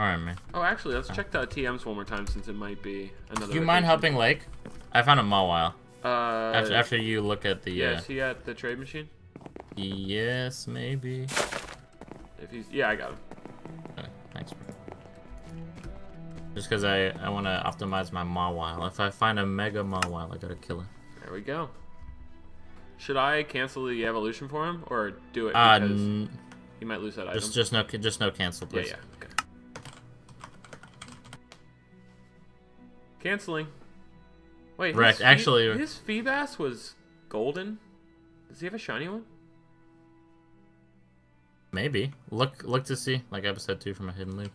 Alright, man. Oh, actually, let's check the TMs one more time since it might be another. Do you mind helping Lake? I found a Mawile. Uh, After, after you look at the. yeah, uh, is he at the trade machine? yes, maybe. If he's, yeah, I got him. Okay, thanks, bro. Just because I, I want to optimize my Mawile. If I find a Mega Mawile, I gotta kill it. There we go. Should I cancel the evolution for him or do it Uh, because n- he might lose that item? just just no just no cancel, please. yeah. Okay. Canceling. Wait, his Actually- uh, his Feebas was golden. Does he have a shiny one? Maybe. Look look to see like episode two from a hidden loop.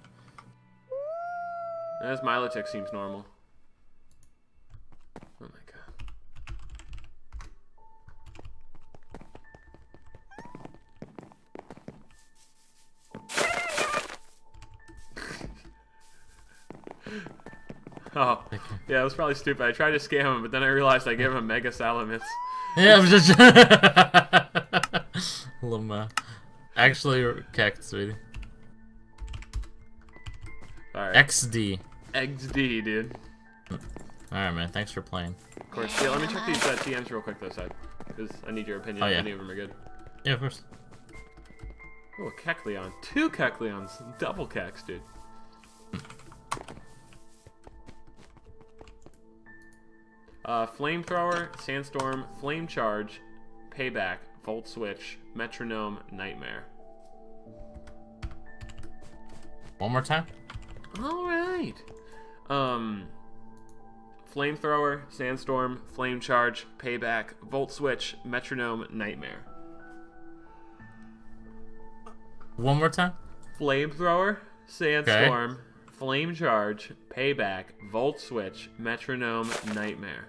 His Milotic seems normal. Oh, yeah, it was probably stupid. I tried to scam him, but then I realized I gave him Mega Salamence. Yeah, I'm just Lama. Actually, kecked, sweetie. Alright. XD. XD, dude. Alright, man. Thanks for playing. Of course. Yeah, let me check these uh, TMs real quick, though, side. Because I need your opinion Oh, if yeah. any of them are good. Yeah, of course. Oh, a Kecleon. Two Kecleons. Double Kex, dude. Uh, Flamethrower, Sandstorm, Flame Charge, Payback, Volt Switch, Metronome, Nightmare. One more time? Alright. Um, Flamethrower, Sandstorm, Flame Charge, Payback, Volt Switch, Metronome, Nightmare. One more time? Flamethrower, Sandstorm, Flame Charge, Payback, Volt Switch, Metronome, Nightmare.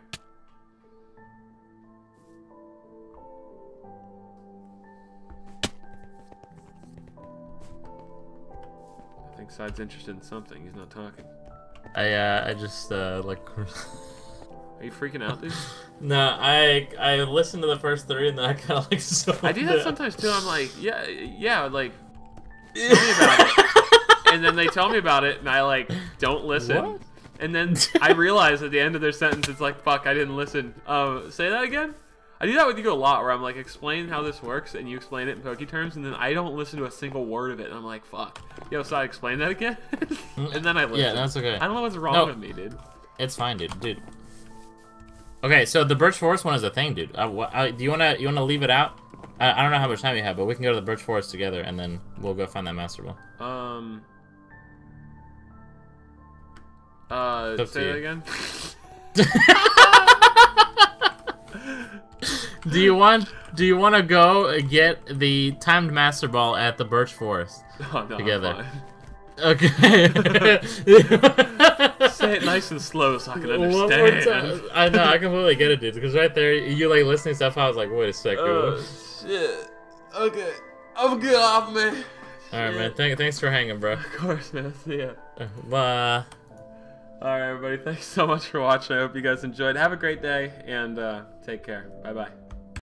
Think Side's interested in something. He's not talking. I uh I just uh like Are you freaking out, dude? No, I I listened to the first three and then I kinda like so I do that sometimes too. I'm like, yeah, yeah, like, tell me about it. And then they tell me about it, and I like don't listen. What? And then I realize at the end of their sentence, it's like, fuck, I didn't listen. Um, say that again. I do that with you a lot, where I'm like, explain how this works, and you explain it in Poke terms, and then I don't listen to a single word of it, and I'm like, fuck. Yo, so I explain that again, and then I listen. Yeah, that's okay. I don't know what's wrong No. with me, dude. It's fine, dude. Dude. Okay, so the Birch Forest one is a thing, dude. Wha- uh, do you wanna you wanna leave it out? I, I don't know how much time you have, but we can go to the Birch Forest together, and then we'll go find that Master Ball. Um. Uh, say that again. Do you want Do you want to go get the timed Master Ball at the Birch Forest? Oh, no, Together. Okay. Say it nice and slow so I can understand. I know, I completely get it, dude. Because right there, you like listening stuff. I was like, wait a second. Oh shit. Okay. I'm good off, man. All right, man. Thank, thanks for hanging, bro. Of course, man. See ya. Bye. All right, everybody. Thanks so much for watching. I hope you guys enjoyed. Have a great day and uh, take care. Bye bye.